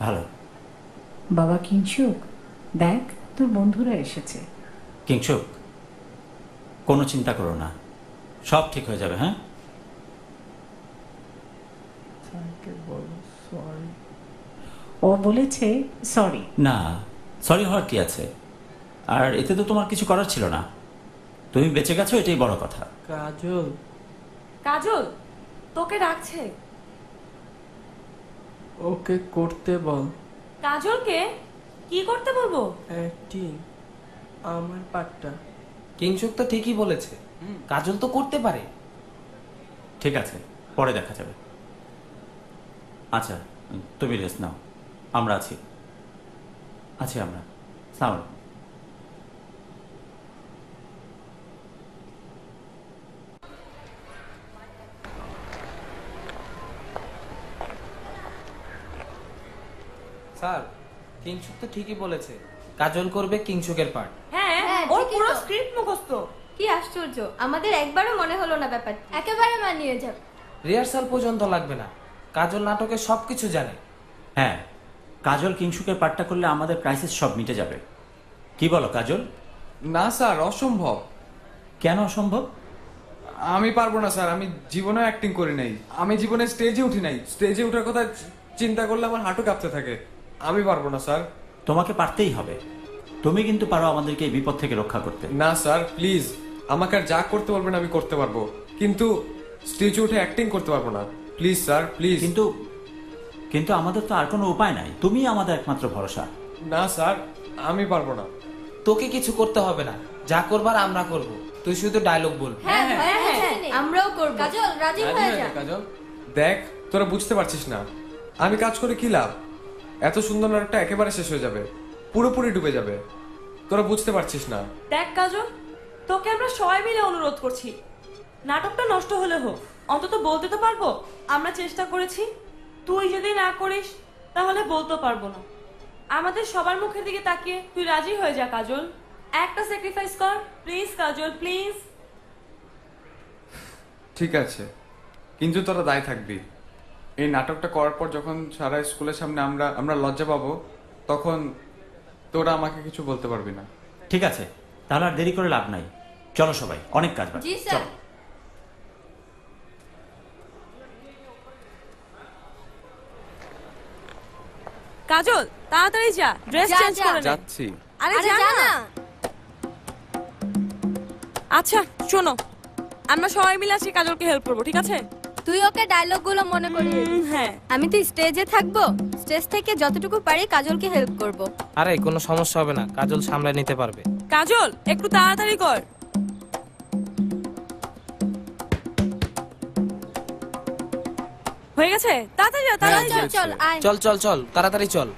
ভালো।
বাবা কিংসুক দেখ তোর বন্ধুরা এসেছে।
কিংসুক কোনো চিন্তা করো না। সব ঠিক হয়ে যাবে হ্যাঁ?
ও বলেছে সরি
না সরি হওয়ার কি আছে? আর এতে তো তোমার কিছু করার ছিল না। তুমি বেঁচে গেছো এটাই বড় কথা।
কাজল।
কাজল তোকে ডাকছে।
ওকে করতে বল।
কাজলকে? কি করতে বলব?
অ্যাক্টিং। আমার পাটটা। কিংসুক তো ঠিকই বলেছে। কাজল তো করতে পারে।
ঠিক আছে পরে দেখা যাবে। আচ্ছা তুমি রেস্ট নাও। আমরা আছি। আছি আমরা। সালাম।
স্যার কিংসুক তো ঠিকই বলেছে কাজল করবে কিংসুকের পার্ট
হ্যাঁ ওর পুরো স্ক্রিপ্ট মুখস্থ।
কি আশ্চর্য আমাদের একবারও মনে হলো না ব্যাপার একেবারে মানিয়ে যাব
রিহার্সাল পর্যন্ত লাগবে না কাজল নাটকে সবকিছু জানে।
হ্যাঁ কাজল কিংসুকের পাঠটা করলে আমাদের ক্রাইসিস সব মিটে যাবে। কি বলো কাজল?
না স্যার অসম্ভব।
কেন অসম্ভব?
আমি পারব না স্যার আমি জীবনে অ্যাক্টিং করি নাই। আমি জীবনে স্টেজে উঠি নাই। স্টেজে ওঠার কথা চি- চিন্তা করলে আমার হাঁটু কাঁপতে থাকে। আমি পারব না স্যার।
তোমাকে পারতেই হবে। তুমি কিন্তু পারো আমাদেরকে এই বিপদ থেকে রক্ষা করতে।
না স্যার প্লিজ। আমাকে আর যা করতে বলবেন আমি করতে পারব। কিন্তু স্টেজে উঠে অ্যাক্টিং করতে পারব না। Please sir please.
কিন্তু কিন্তু আমাদের তো আর কোনো উপায় নাই। তুমি আমাদের একমাত্র ভরসা।
না স্যার আমি পারব না।
তোকে কিছু করতে হবে না। যা করবার আমরা করব। তুই শুধু ডায়লগ বল।
হ্যাঁ হ্যাঁ হ্যাঁ আমরাও করব। কাজল রাজি হয়ে যা।
কাজল। দেখ তোরা বুঝতে পারছিস না। আমি কাজ করে কি লাভ? এত সুন্দর নাটকটা একেবারে শেষ হয়ে যাবে। পুরোপুরি ডুবে যাবে। তোরা বুঝতে পারছিস না।
দেখ কাজল তোকে আমরা সবাই মিলে অনুরোধ করছি। নাটকটা নষ্ট হলে হোক অন্তত বলতে তো পারব আমরা চেষ্টা করেছি। তুই যদি না করিস তাহলে বলতে পারব না। আমাদের সবার মুখের দিকে তাকিয়ে তুই রাজি হয়ে যা কাজল। একটা স্যাক্রিফাইস কর প্লিজ কাজল প্লিজ
ঠিক আছে। কিন্তু তোরা দায় থাকবি। এই নাটকটা করার পর যখন সারা স্কুলের সামনে আমরা আমরা লজ্জা পাবো তখন তোরা আমাকে কিছু বলতে পারবি না।
ঠিক আছে তাহলে আর দেরি করে লাভ নাই। চলো সবাই অনেক কাজ বাকি। চলো।
কাজল তাড়াতাড়ি যা ড্রেস চেঞ্জ করে নে।
যাচ্ছি।
আরে যা না। আচ্ছা শোনো আমরা সবাই মিলে আজকে কাজলকে হেল্প করব ঠিক আছে?
তুই ওকে ডায়লগগুলো মনে করি
হ্যাঁ।
আমি তো স্টেজে থাকব স্টেজ থেকে যতটুকু পারি কাজলকে হেল্প করব।
আরে কোনো সমস্যা হবে না কাজল সামলে নিতে পারবে।
কাজল একটু তাড়াতাড়ি কর। হয়ে গেছে? তাড়াতাড়ি যা তাড়াতাড়ি যা
চল চল
চল চল চল তাড়াতাড়ি চল।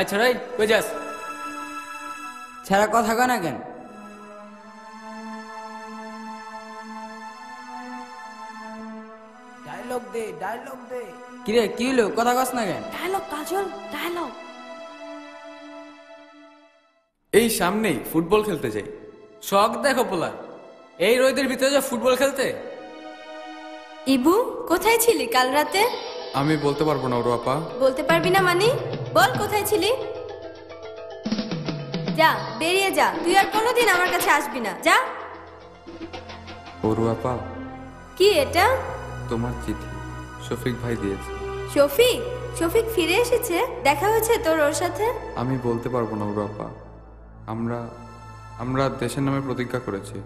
আচ্ছা রাই কই যাস?
ছেড়া কথা কয় না কেন? ডায়লগ দে ডায়লগ দে। কিরে কি হলো কথা কস না কেন?
ডায়লগ কাজল ডায়লগ
এই সামনেই ফুটবল খেলতে যাই।
শখ দেখো পোলার এই রোদের ভিতরে যা ফুটবল খেলতে?
ইবু কোথায় ছিলি কাল রাতে?
আমি বলতে পারব না ওর আপা।
বলতে পারবি না মানে? বল কোথায় ছিলি? যা বেরিয়ে যা। তুই আর কোনোদিন আমার কাছে আসবি না। যা।
ওর আপা
কি এটা?
তোমার চিঠি। শফিক ভাই দিয়েছে।
শফিক? শফিক ফিরে এসেছে? দেখা হয়েছে তোর ওর সাথে?
আমি বলতে পারব না ওর আপা আমরা আমরা দেশের নামে প্রতিজ্ঞা করেছি।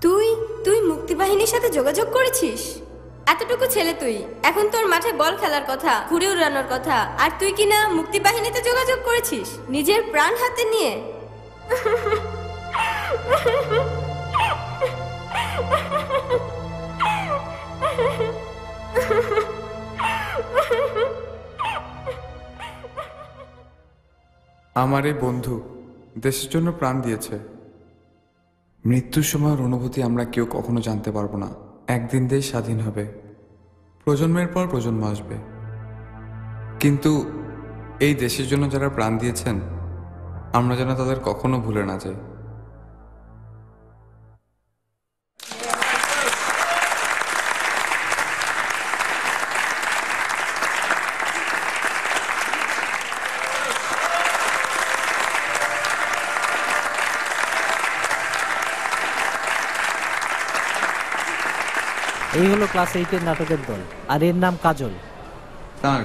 তুই তুই মুক্তিবাহিনীর সাথে যোগাযোগ করেছিস? এতটুকু ছেলে তুই। এখন তোর মাঠে বল খেলার কথা, ঘুরে উড়ানোর কথা। আর তুই কি না মুক্তিবাহিনীতে যোগাযোগ করেছিস? নিজের প্রাণ হাতে নিয়ে।
আমার এই বন্ধু দেশের জন্য প্রাণ দিয়েছে। মৃত্যুর সময়ের অনুভূতি আমরা কেউ কখনো জানতে পারব না। একদিন দেশ স্বাধীন হবে। প্রজন্মের পর প্রজন্ম আসবে। কিন্তু এই দেশের জন্য যারা প্রাণ দিয়েছেন, আমরা যেন তাদের কখনো ভুলে না যাই।
এই হলো ক্লাস এইটের নাটকের দল আর এর নাম কাজল।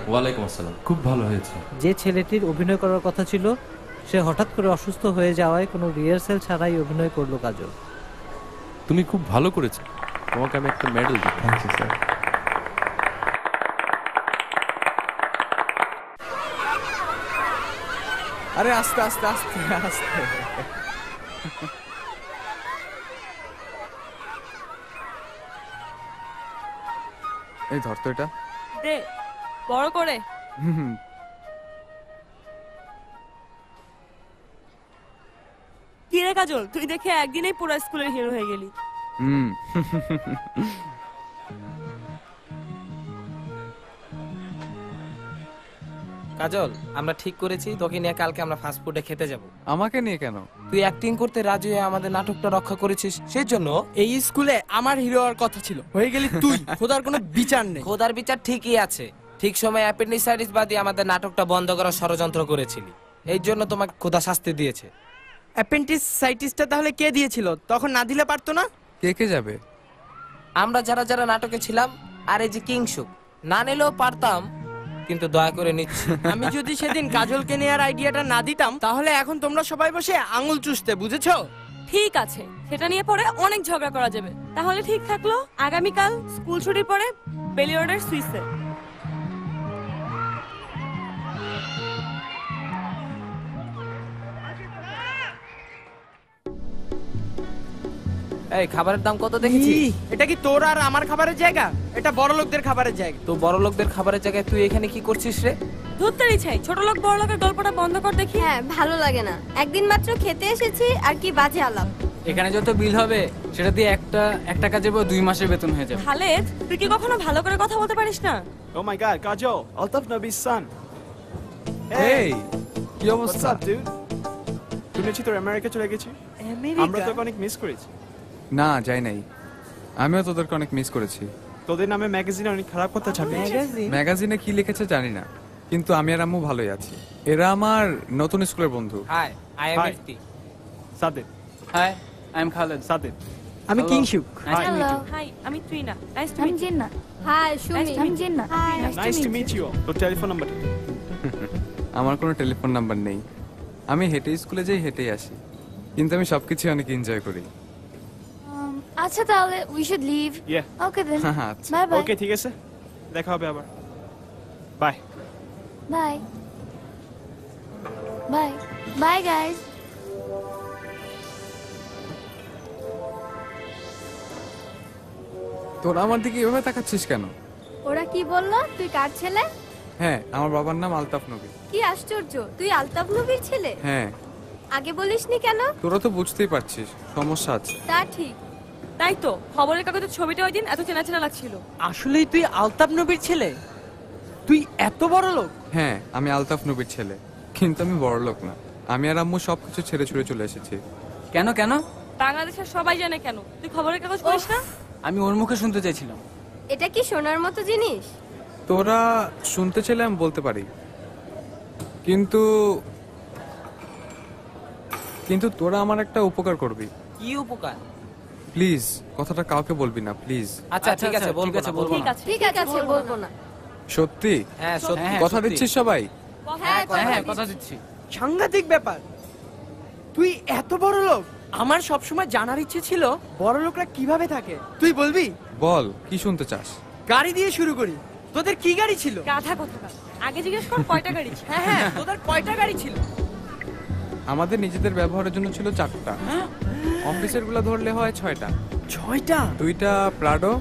ওয়ালাইকুম আসসালাম খুব ভালো হয়েছে।
যে ছেলেটির অভিনয় করার কথা ছিল সে হঠাৎ করে অসুস্থ হয়ে যাওয়ায় কোনো রিহার্সেল ছাড়াই অভিনয় করল কাজল।
তুমি খুব ভালো করেছ। তোমাকে আমি একটা মেডেল দিই থ্যাংক ইউ স্যার
আরে আস্তে আস্তে আস্তে আস্তে। এই ধর তো এটা।
দে বড় করে।
হুম।
কি রে কাজল তুই দেখে একদিনেই পুরো স্কুলের হিরো হয়ে গেলি।
হুম।
কাজল আমরা ঠিক করেছি তোকে নিয়ে কালকে আমরা ফাস্ট ফুডে খেতে যাব।
আমাকে নিয়ে কেন?
তুই অ্যাক্টিং করতে রাজি হয়ে আমাদের নাটকটা রক্ষা করেছিস সেই জন্য
এই স্কুলে আমার হিরো হওয়ার কথা ছিল। হয়ে গেলি তুই [LAUGHS] খোদার কোনো বিচার নেই।
খোদার বিচার ঠিকই আছে। ঠিক সময় অ্যাপেন্ডিসাইটিস বাদী আমাদের নাটকটা বন্ধ করার ষড়যন্ত্র করেছিলি। এই জন্য তোমাকে খোদা শাস্তি দিয়েছে।
অ্যাপেন্টিসাইটিসটা তাহলে কে দিয়েছিল? তখন না দিলে পারতো না?
কে কে যাবে?
আমরা যারা যারা নাটকে ছিলাম আর এই যে কিংসুক না নিলেও পারতাম কিন্তু দয়া করে নিচ্ছি।
আমি যদি সেদিন কাজলকে নেওয়ার আইডিয়াটা না দিতাম তাহলে এখন তোমরা সবাই বসে আঙুল চুষতে বুঝেছ?
ঠিক আছে সেটা নিয়ে পরে অনেক ঝগড়া করা যাবে। তাহলে ঠিক থাকল আগামীকাল স্কুল ছুটির পরে বেলিওয়ার্ডের সুইসে
এই খাবারের দাম কত দেখেছিস?
ই, এটা কি তোর আর আমার খাবারের জায়গা? এটা বড় লোকদের খাবারের জায়গা।
তো বড় লোকদের খাবারের জায়গায় তুই এখানে কি করছিস রে?
ধরতে ইচ্ছাই ছোট লোক বড় লোকের গল্পটা বন্ধ কর দেখি।
হ্যাঁ ভালো লাগে না। একদিন মাত্র খেতে এসেছি আর কি বাজে আলাপ।
এখানে যত বিল হবে সেটা দিয়ে একটা একটা কাজের পর দুই মাসের বেতন হয়ে যাবে।
খালেদ তুই কি কখনো ভালো করে কথা বলতে পারিস না?
Oh my god, Kajol, Altaf Nabi's son.
Hey, কি অবস্থা?
শুনেছি তোর আমেরিকা চলে গেছি আমরা তোকে অনেক মিস করেছি।
না যাই নাই। আমিও তোদেরকে অনেক মিস করেছি।
তোদের নামে ম্যাগাজিনে অনেক খারাপ কথা ছাপিয়েছে
ম্যাগাজিনে কি লিখেছে জানি না। কিন্তু আমি আর আম্মু ভালোই আছি। এরা আমার নতুন স্কুলের বন্ধু।
Hi I am. FT
Sadeb
hi I am Khaled
Sadeb
আমি. কিংশুক.
হাই আমি তুইনা nice to meet
Jinnat
hi Sumi
আমি Jinnat
nice to meet you তোর টেলিফোন নাম্বার [LAUGHS]
আমার কোনো টেলিফোন নাম্বার নেই। আমি হেঁটে স্কুলে যাই হেঁটেই আসি। কিন্তু আমি সবকিছু অনেক এনজয় করি।
আচ্ছা তাহলে we should leave
yeah
okay then. Bye bye
okay ঠিক আছে। দেখা হবে আবার। Bye
bye bye bye guys
তোরা আমার দিকে এভাবে তাকাচ্ছিস কেন?
ওরা কি বলল? তুই কার ছেলে?
হ্যাঁ আমার বাবার নাম আলতাফ নবী।
কি আশ্চর্য! তুই আলতাফ নবীর ছেলে?
হ্যাঁ।
আগে বলিসনি কেন?
তোরা তো বুঝতেই পারছিস সমস্যা আছে।
তা ঠিক।
তাই তো খবরের কাগজের ছবিটা ওই দিন এত চেনা চেনা লাগছিল।
আসলেই তুই আলতাপ নবীর ছেলে? তুই এত বড় লোক?
হ্যাঁ আমি আলতাফ নবীর ছেলে। কিন্তু আমি বড় লোক না। আমি আর আম্মু সবকিছু ছেড়ে ছুড়ে চলে এসেছি।
কেন কেন?
বাংলাদেশের সবাই জানে কেন। তুই খবরের কাগজ পড়িস না?
আমি ওর মুখে শুনতে চাইছিলাম।
এটা কি শোনার মতো জিনিস?
তোরা শুনতে চাইলে আমি বলতে পারি। কিন্তু কিন্তু তোরা আমার একটা উপকার করবি।
কি উপকার?
প্লিজ কথাটা কাউকে বলবি না প্লিজ।
আচ্ছা ঠিক আছে বলব না বলব না।
ঠিক আছে বলব না।
সত্যি?
হ্যাঁ সত্যি।
কথা দিচ্ছিস সবাই?
হ্যাঁ
হ্যাঁ কথা দিচ্ছি।
সাংঘাতিক ব্যাপার। তুই এত বড় লোক। আমার সবসময় জানার ইচ্ছে ছিল বড় লোকরা কীভাবে থাকে? তুই বলবি?
বল কি শুনতে চাস?
গাড়ি দিয়ে শুরু করি। তোদের কি গাড়ি ছিল?
গাধা কোথাকার? আগে জিজ্ঞেস কর কয়টা গাড়ি ছিল?
হ্যাঁ হ্যাঁ তোদের কয়টা গাড়ি ছিল?
আমাদের নিজেদের ব্যবহারের জন্য ছিল চারটা। অফিসেরগুলো ধরলে হয় ছয়টা।
ছয়টা?
দুইটা প্রাডো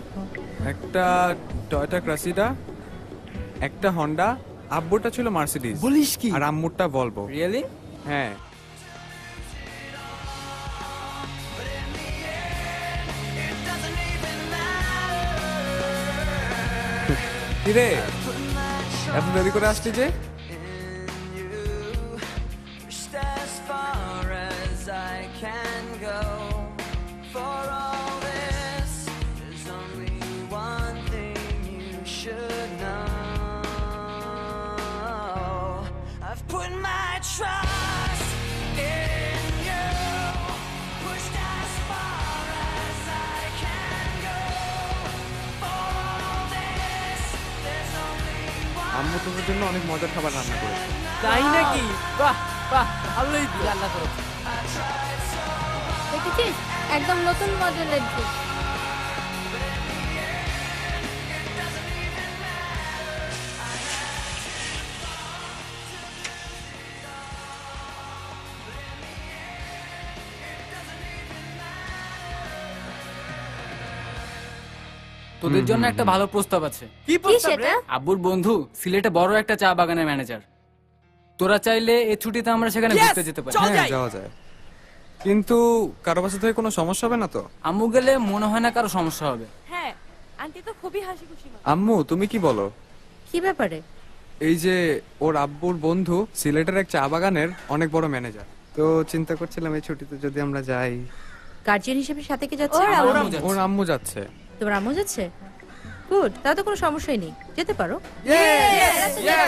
একটা টয়টা ক্রাসিডা একটা হন্ডা আব্বুরটা ছিল মার্সিডিজ
বলিস কি?
আর আম্মুরটা বলব
রিয়েলি
হ্যাঁ। [LAUGHS] কিরে? এত দেরি করে আসলি যে?
As I can go. For all this, there's only one thing you should know. I've put my trust in you, pushed as far as I can go. For all this, there's only one.
আম্মু তোদের জন্য অনেক মজার খাবার রান্না করেছে
তাই নাকি বাহ বাহ ভালোই রান্না করো
দেখেছিস? একদম নতুন মডেলের জিপ
তোদের জন্য একটা ভালো প্রস্তাব আছে।
কি
প্রস্তাব রে?
আব্বুর বন্ধু সিলেটে বড় একটা চা বাগানের ম্যানেজার তোরা চাইলে এই ছুটিতে আমরা সেখানে
Yes!
ঘুরতে যেতে পারি।
চল
হ্যাঁ
যাই।
যাওয়া যায়। কিন্তু কারও বাসা থেকে কোনো সমস্যা হবে না তো?
আম্মু গেলে মনে হয় না কারও সমস্যা হবে।
হ্যাঁ আন্টি তো খুবই হাসি খুশি মানুষ।
আম্মু তুমি কি বলো?
কি ব্যাপারে?
এই যে ওর আব্বুর বন্ধু সিলেটের এক চা বাগানের অনেক বড় ম্যানেজার। তো চিন্তা করছিলাম এই ছুটিতে যদি আমরা যাই।
গার্জিয়ান হিসেবে সাথে কে যাচ্ছে?
ওর
আমার আম্মু। যাচ্ছে।
ওর আম্মু যাচ্ছে।
তোমার আম্মু যাচ্ছে? গুড তাহলে তো কোনো সমস্যাই নেই। যেতে পারো।
আমরা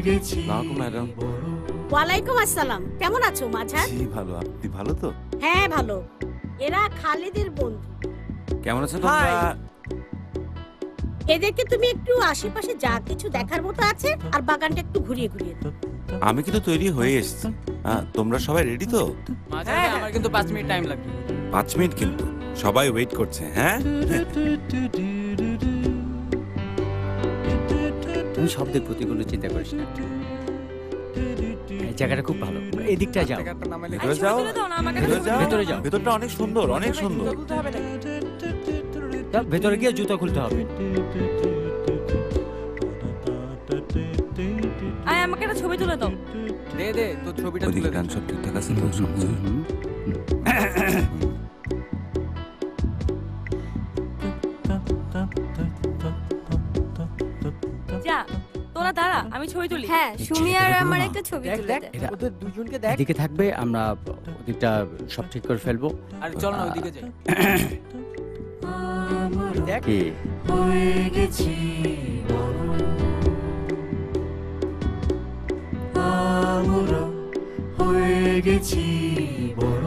হয়ে গেছি
ম্যাডাম।
ওয়ালাইকুম আসসালাম। কেমন আছো মাঝার?
জি ভালো। আপনি ভালো তো?
হ্যাঁ ভালো। এরা খালিদের বন্ধু।
কেমন আছো তোমরা?
এদেরকে তুমি একটু আশেপাশে যা কিছু দেখার মতো আছে আর বাগানটা একটু ঘুরিয়ে ঘুরিয়ে দাও।
আমি কিন্তু তৈরি হয়ে এসেছি। হ্যাঁ, তোমরা সবাই রেডি তো?
মাঝে মাঝে আমার কিন্তু পাঁচ মিনিট টাইম লাগবে।
পাঁচ মিনিট কিন্তু। সবাই ওয়েট করছে হ্যাঁ? [LAUGHS]
তুমি শব্দের প্রতি কোনো চিন্তা করিস না। এই জায়গাটা খুব ভালো। এদিকটা দিকটা যাও।
ভেতরে যাও।
দাও
ভেতরে যাও।
ভেতরে যাও।
ভেতরটা অনেক সুন্দর অনেক সুন্দর।
যাও, ভেতরে গিয়ে জুতো খুলতে হবে।
আয় আমাকে একটা ছবি তুলে দাও।
দে দে তোর ছবিটা তুলে
ওদিকে
দে।
গান সব ঠিকঠাক আছে তো?
যা [COUGHS] আমি ছবি তুলি।
হ্যাঁ সুমি আর আমার একটা ছবি তুলে
দেখ
দে।
ওদের দুজনকে দেখ।
এদিকে থাকবে আমরা ওদিকটা সব ঠিক করে ফেলব।
আর চল না ওইদিকে যাই।
দেখ।
কি?
হয়ে গেছি বড় আমরা হয়ে গেছি বড়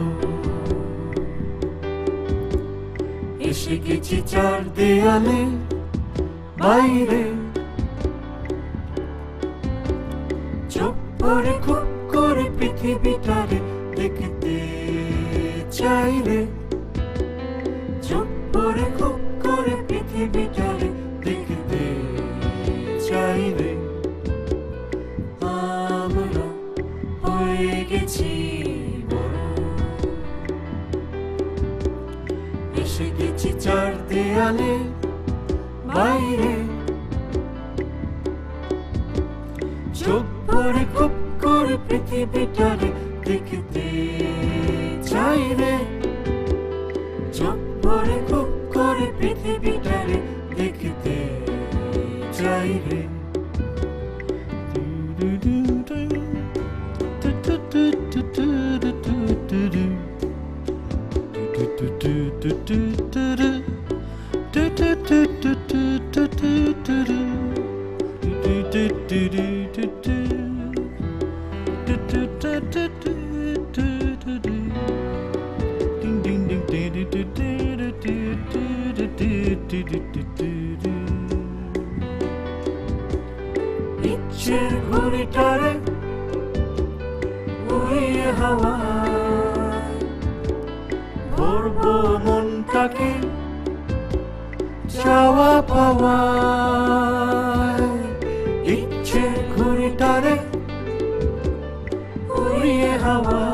এসে গেছি চার দেয়ালে বাইরে পরে খুব করে পৃথিবীটারে দেখতে চাই রে। চোখ পরে খুব করে পৃথিবীটারে দেখতে চাই আমরা হয়ে গেছি এসে গেছি চার দেয়ালে বাইরে। চোখ পরে খুব করে পৃথিবীটারে দেখতে চাই রে। চোখ পরে খুব করে পৃথিবীটারে দেখতে চাই রে। ইচ্ছের ঘুড়িটারে মনটাকে চাওয়া পাওয়া। ইচ্ছের ঘুড়িটারে হাওয়া।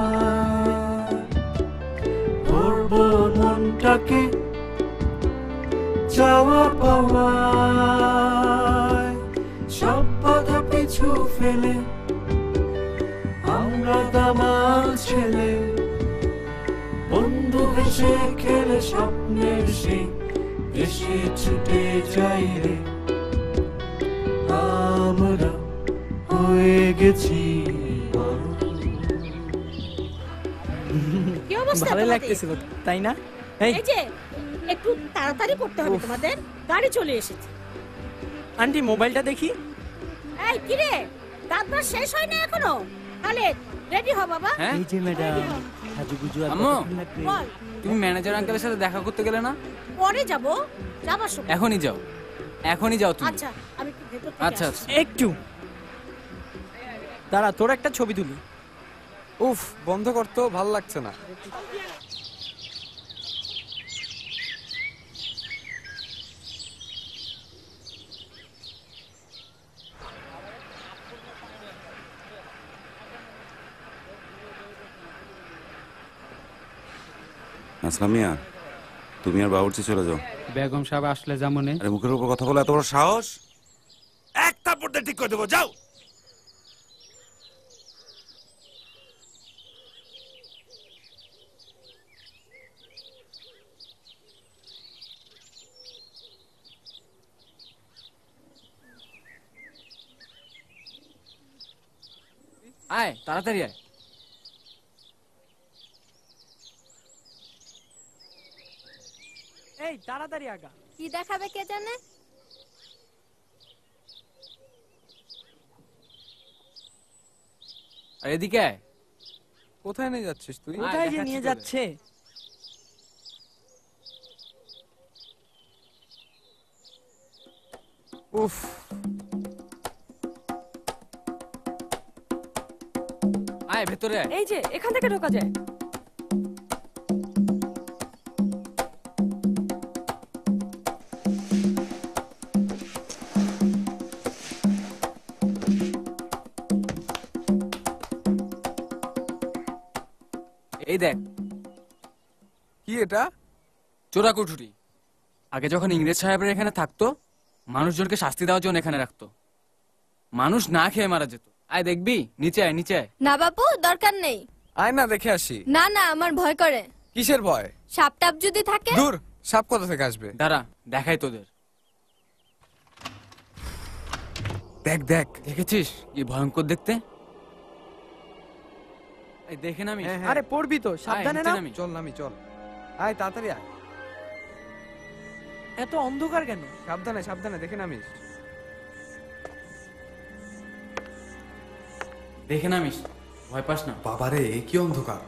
মনটাকে চাওয়া পাওয়া সব বাধা পিছু ফেলে আমরা দামাল ছেলে। বন্ধু হেসে খেলে স্বপ্নের সেই দেশে ছুটে যাই রে। আমরা হয়ে গেছি।
ভালো? লাগতেছিল তাই না? এই।
যে একটু তাড়াতাড়ি করতে হবে তোমাদের। গাড়ি চলে এসেছে।
আন্টি মোবাইলটা দেখি।
এই কি রে দাঁত ব্রাশ শেষ হয়নি এখনও? তাহলে রেডি হ বাবা।
হ্যাঁ?
এই যে ম্যাডাম সাজুগুজু আর
আম্মু
কতক্ষণ লাগবে?
বল।
তুমি ম্যানেজার আঙ্কেলের সাথে দেখা করতে গেলে না?
পরে যাব। যাবার সময়
এখনই যাও। এখনই যাও তুমি।
আচ্ছা আমি একটু ভেতর থেকে
আচ্ছা। আচ্ছা।
একটু। দাঁড়া তোর একটা ছবি তুলি।
উফ বন্ধ করতো ভালো লাগছে না।
আসলামিয়া তুমি আর বাবুর্চি চলে যাও।
বেগম সাহেব আসলে যেমনে
আরে মুখের উপর কথা বলে এত বড় সাহস? এক থাপ্পড় দিয়ে ঠিক করে দেবো যাও।
আয় তাড়াতাড়ি আয়।
এই তাড়াতাড়ি আগা।
কি দেখাবে কে জানে?
আর এদিকে আয়।
কোথায় নিয়ে যাচ্ছিস তুই?
কোথায় যে নিয়ে যাচ্ছে?
উফ।
আয় ভেতরে আয়।
এই যে এখান থেকে ঢোকা যায়।
এই দেখ।
কি এটা?
চোরা কুঠুরি। আগে যখন ইংরেজ সাহেবরা এখানে থাকতো মানুষজনকে শাস্তি দেওয়ার জন্য এখানে রাখতো। মানুষ না খেয়ে মারা যেত। আয় দেখবি নিচে আয় নিচে আয়।
না বাপু দরকার নেই।
আয় না দেখে আসি।
না না আমার ভয় করে।
কিসের ভয়?
সাপ টাপ যদি থাকে
দূর সাপ কোথা থেকে আসবে?
দাঁড়া দেখাই তোদের।
দেখ দেখ।
দেখেছিস? কি ভয়ঙ্কর দেখতে? এই দেখে নামি
আরে পড়বি তো সাবধানে না
চল নামি চল। আয় তাড়াতাড়ি আয়।
এত অন্ধকার কেন?
সাবধানে সাবধানে দেখে নামিস।
দেখে নামিস ভয় পাস না।
বাবারে এ কি অন্ধকার?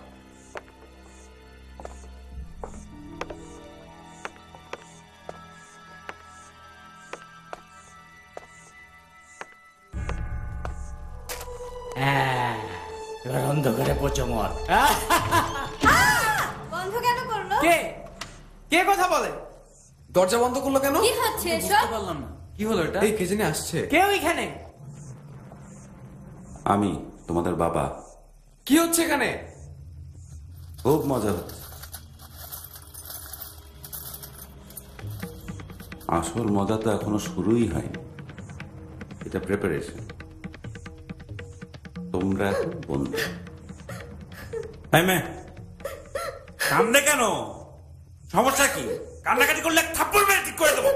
হ্যাঁ। এবার অন্ধকারে পচো মর।
বন্ধ কেন করল?
কে? কে কথা বলে?
দরজা বন্ধ করল কেন?
কি হচ্ছে এসব?
পারলাম না। কি হলো এটা?
এই কে জানি আসছে?
কেউ এখানে?
আমি। তোমাদের বাবা।
কি হচ্ছে এখানে?
খুব মজা হচ্ছে। আসল মজা তো এখনও শুরুই হয়নি। এটা প্রিপারেশন তোমরা এখন বন্ধু।
তাই মে কান্দে কেন? সমস্যা কি? কান্নাকাটি করলে থাপ্পড় মেরে ঠিক করে দেবো।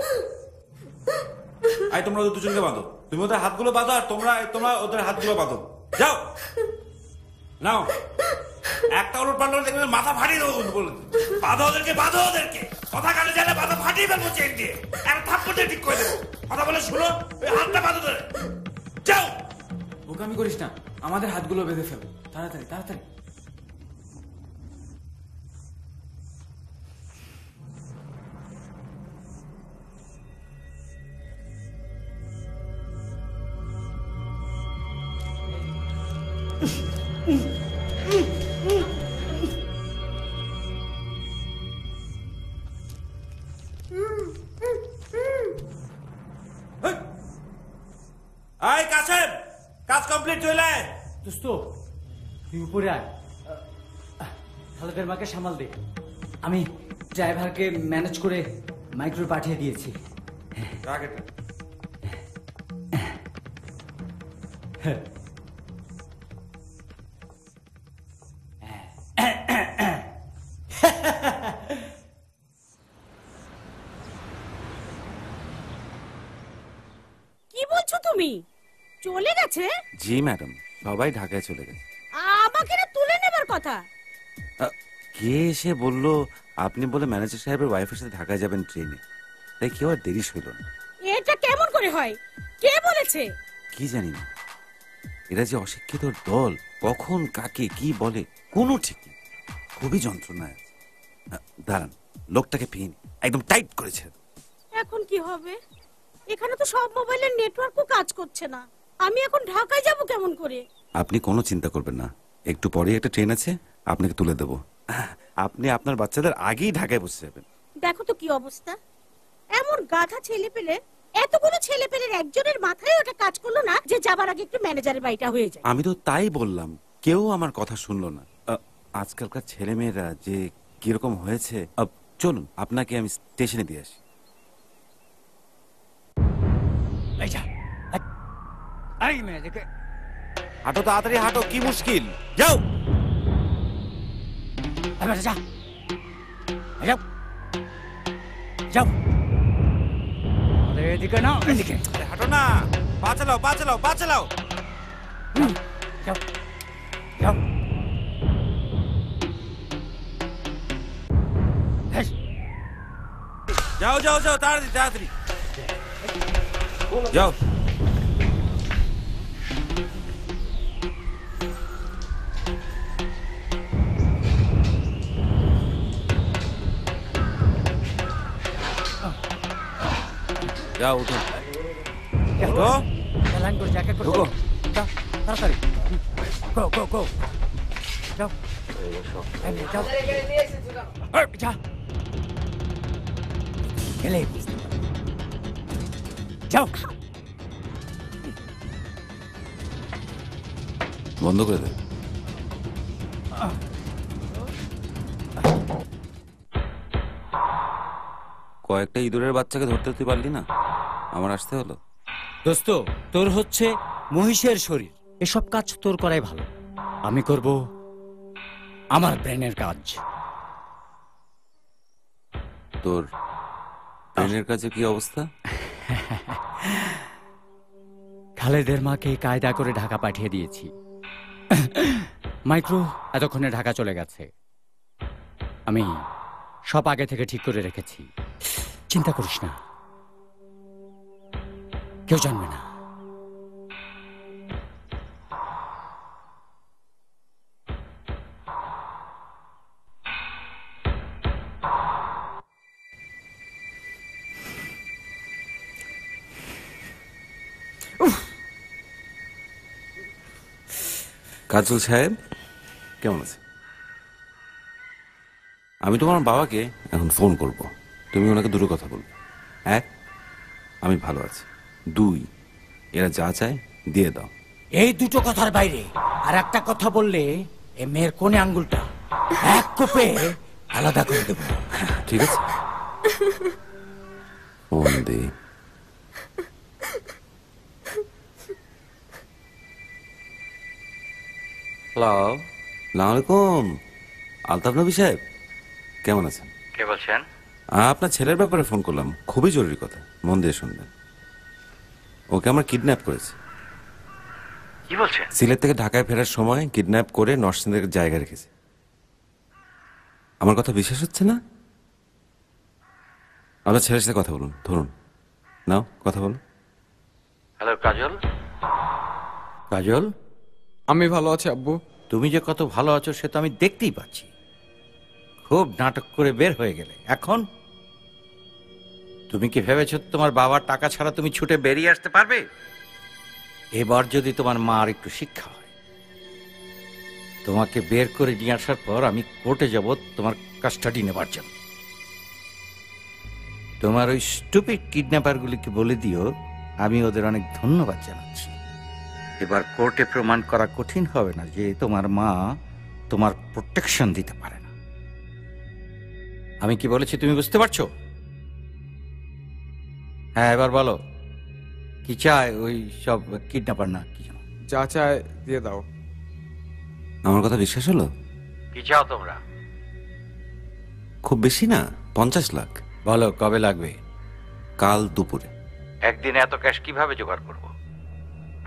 আই তোমরা ওদের দুজনকে বাঁধো। তুমি ওদের হাতগুলো বাঁধো আর তোমরা তোমরা ওদের হাতগুলো বাঁধো। যাও। নাও। একটা উলট পাল্টা দেখবে মাথা ফাটিয়ে দেবো বলে। বাঁধো ওদেরকে বাঁধো ওদেরকে। কথা কানে জানে মাথা ফাটিয়ে ফেলব চেন দিয়ে। এক থাপ্পড় দিয়ে ঠিক করে দেবো। কথা বলে শুনো, ওই হাতটা বাঁধো ধরে। যাও।
বোকামি করিস না। আমাদের হাতগুলো বেঁধে ফেল। তাড়াতাড়ি তাড়াতাড়ি।
উপরে আয়। খালেদের মাকে সামাল দে। আমি ড্রাইভারকে ম্যানেজ করে মাইক্রো পাঠিয়ে দিয়েছি।
কি বলছো তুমি? চলে গেছে?
জি ম্যাডাম। সবাই ঢাকায় চলে গেছে।
কথা?
কে এসে বলল আপনি বলে ম্যানেজার সাহেবের ওয়াইফের সাথে ঢাকায় যাবেন ট্রেনে? তাই কেউ আর দেরি হইল না।
এটা কেমন করে হয়? কে বলেছে?
কি জানি না। এরা যে অশিক্ষিত দল কখন কাকে কি বলে কোনো ঠিক নেই। খুবই যন্ত্রণায় দাঁড়ান লোকটাকে পেয়ে নি। একদম টাইট করেছে
এখন কি হবে? এখানে তো সব মোবাইলের নেটওয়ার্কও কাজ করছে না। আমি এখন ঢাকায় যাব কেমন করে?
আপনি কোনো চিন্তা করবেন না। একটু পরে একটা ট্রেন আছে আপনাকে তুলে দেবো। আপনি আপনার বাচ্চাদের আগেই ঢাকায় বসে যাবেন।
দেখো তো কি অবস্থা। এমন গাধা ছেলে পেলে এতগুলো ছেলে পেলের একজনের মাথায় ওটা কাজ করল না যে যাবার আগে একটু ম্যানেজারের বাড়িটা হয়ে যায়।
আমি তো তাই বললাম কেউ আমার কথা শুনলো না। আজকালকার ছেলেমেয়েরা যে কীরকম হয়েছে চলুন আপনাকে আমি স্টেশনে দিয়ে আসি।
এই যা এই মেয়েদেরকে
হাঁটো তাড়াতাড়ি হাঁটো কি মুশকিল? যাও!
এবার যা। এই যাও। যাও। আরে এদিকে না এদিকে।
আরে হাঁটো না। পা চালাও পা চালাও পা চালাও
যাও। যাও। হেস,
যাও যাও যাও তাড়াতাড়ি তাড়াতাড়ি। যাও।
যাও উঠো।
উঠো
লাইন করে জ্যাকেট করে
ঢুকো।
যাও তাড়াতাড়ি। গো গো গো। যাও। যাও। যা। পারবে। যাও।
বন্ধ করে দে। কয়েকটা ইঁদুরের বাচ্চাকে ধরতে তুই পারলি না? আমার আসতে হলো?
দোস্ত তোর হচ্ছে মহিষের শরীর। এসব কাজ তোর করাই ভালো। আমি করব আমার ব্রেনের কাজ।
তোর ট্রেনের কাছে কি অবস্থা?
খালেদের মাকে কায়দা করে ঢাকা পাঠিয়ে দিয়েছি। মাইক্রো এতক্ষণে ঢাকা চলে গেছে। আমি সব আগে থেকে ঠিক করে রেখেছি। চিন্তা করিস না। কেউ জানবে না।
কাজল সাহেব, কেমন আছে? আমি তোমার বাবাকে এখন ফোন করব। তুমি ওনাকে দুটো কথা বলবে। এক আমি ভালো আছি। দুই এরা যা চায় দিয়ে দাও।
এই দুটো কথার বাইরে আর একটা কথা বললে এ মেয়ের কোণে আঙ্গুলটা এক কোপে আলাদা করে দেবো।
ঠিক আছে। হ্যালো সালাম আলাইকুম। আলতাফ নবী সাহেব কেমন আছেন?
কে বলছেন?
আপনার ছেলের ব্যাপারে ফোন করলাম খুবই জরুরি কথা মন দিয়ে শুনবেন। ওকে আমরা কিডন্যাপ করেছি।
কি বলছেন
সিলেট থেকে ঢাকায় ফেরার সময় কিডন্যাপ করে নরসিংদের জায়গা রেখেছে। আমার কথা বিশ্বাস হচ্ছে না? আপনার ছেলের সাথে কথা বলুন ধরুন। নাও কথা বলুন
হ্যালো কাজল? কাজল?
আমি ভালো আছি আব্বু।
তুমি যে কত ভালো আছো সে তো আমি দেখতেই পাচ্ছি। খুব নাটক করে বের হয়ে গেলে। এখন? তুমি কি ভেবেছো তোমার বাবার টাকা ছাড়া তুমি ছুটে বেরিয়ে আসতে পারবে? এবার যদি তোমার মা আর একটু শিক্ষা হয়, তোমাকে বের করে নিয়ে আসার পর আমি কোর্টে যাব তোমার কাস্টাডি নেবার জন্য। তোমার ওই স্টুপিড কিডন্যাপারগুলিকে বলে দিও, আমি ওদের অনেক ধন্যবাদ জানাচ্ছি। এবার কোর্টে প্রমাণ করা কঠিন হবে না যে তোমার মা তোমার প্রোটেকশন দিতে পারে না। আমি কি বলেছি তুমি বুঝতে পারছ? হ্যাঁ এবার বলো। কি চায় ওই সব কিডন্যাপার না কি
যা চায় দিয়ে দাও।
আমার কথা বিশ্বাস হলো?
কি চাও তোমরা?
খুব বেশি না পঞ্চাশ লাখ।
বলো কবে লাগবে?
কাল দুপুরে।
একদিনে এত ক্যাশ কীভাবে জোগাড় করব?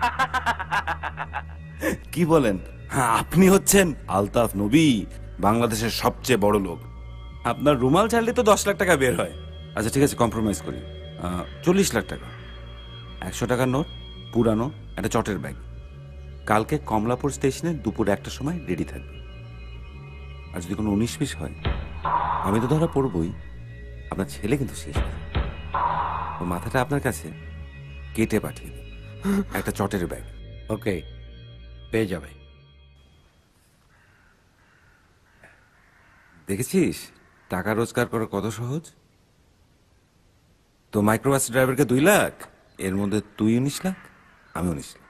[LAUGHS]
কি বলেন? হ্যাঁ আপনি হচ্ছেন আলতাফ নবী বাংলাদেশের সবচেয়ে বড় লোক। আপনার রুমাল ছাড়লে তো দশ লাখ টাকা বের হয়। আচ্ছা ঠিক আছে কম্প্রোমাইজ করি। চল্লিশ লাখ টাকা। একশো টাকার নোট পুরানো একটা চটের ব্যাগ। কালকে কমলাপুর স্টেশনে দুপুর একটার সময় রেডি থাকবে। আর যদি কোনো উনিশ বিশ হয় আমি তো ধরা পড়বই। আপনার ছেলে কিন্তু শেষ হয়ে। ও মাথাটা আপনার কাছে কেটে পাঠিয়ে একটা চটের ব্যাগ।
ওকে পেয়ে যাবে।
দেখেছিস? টাকা রোজগার করা কত সহজ? তো মাইক্রোবাস ড্রাইভারকে দুই লাখ এর মধ্যে তুই উনিশ লাখ আমি উনিশ লাখ।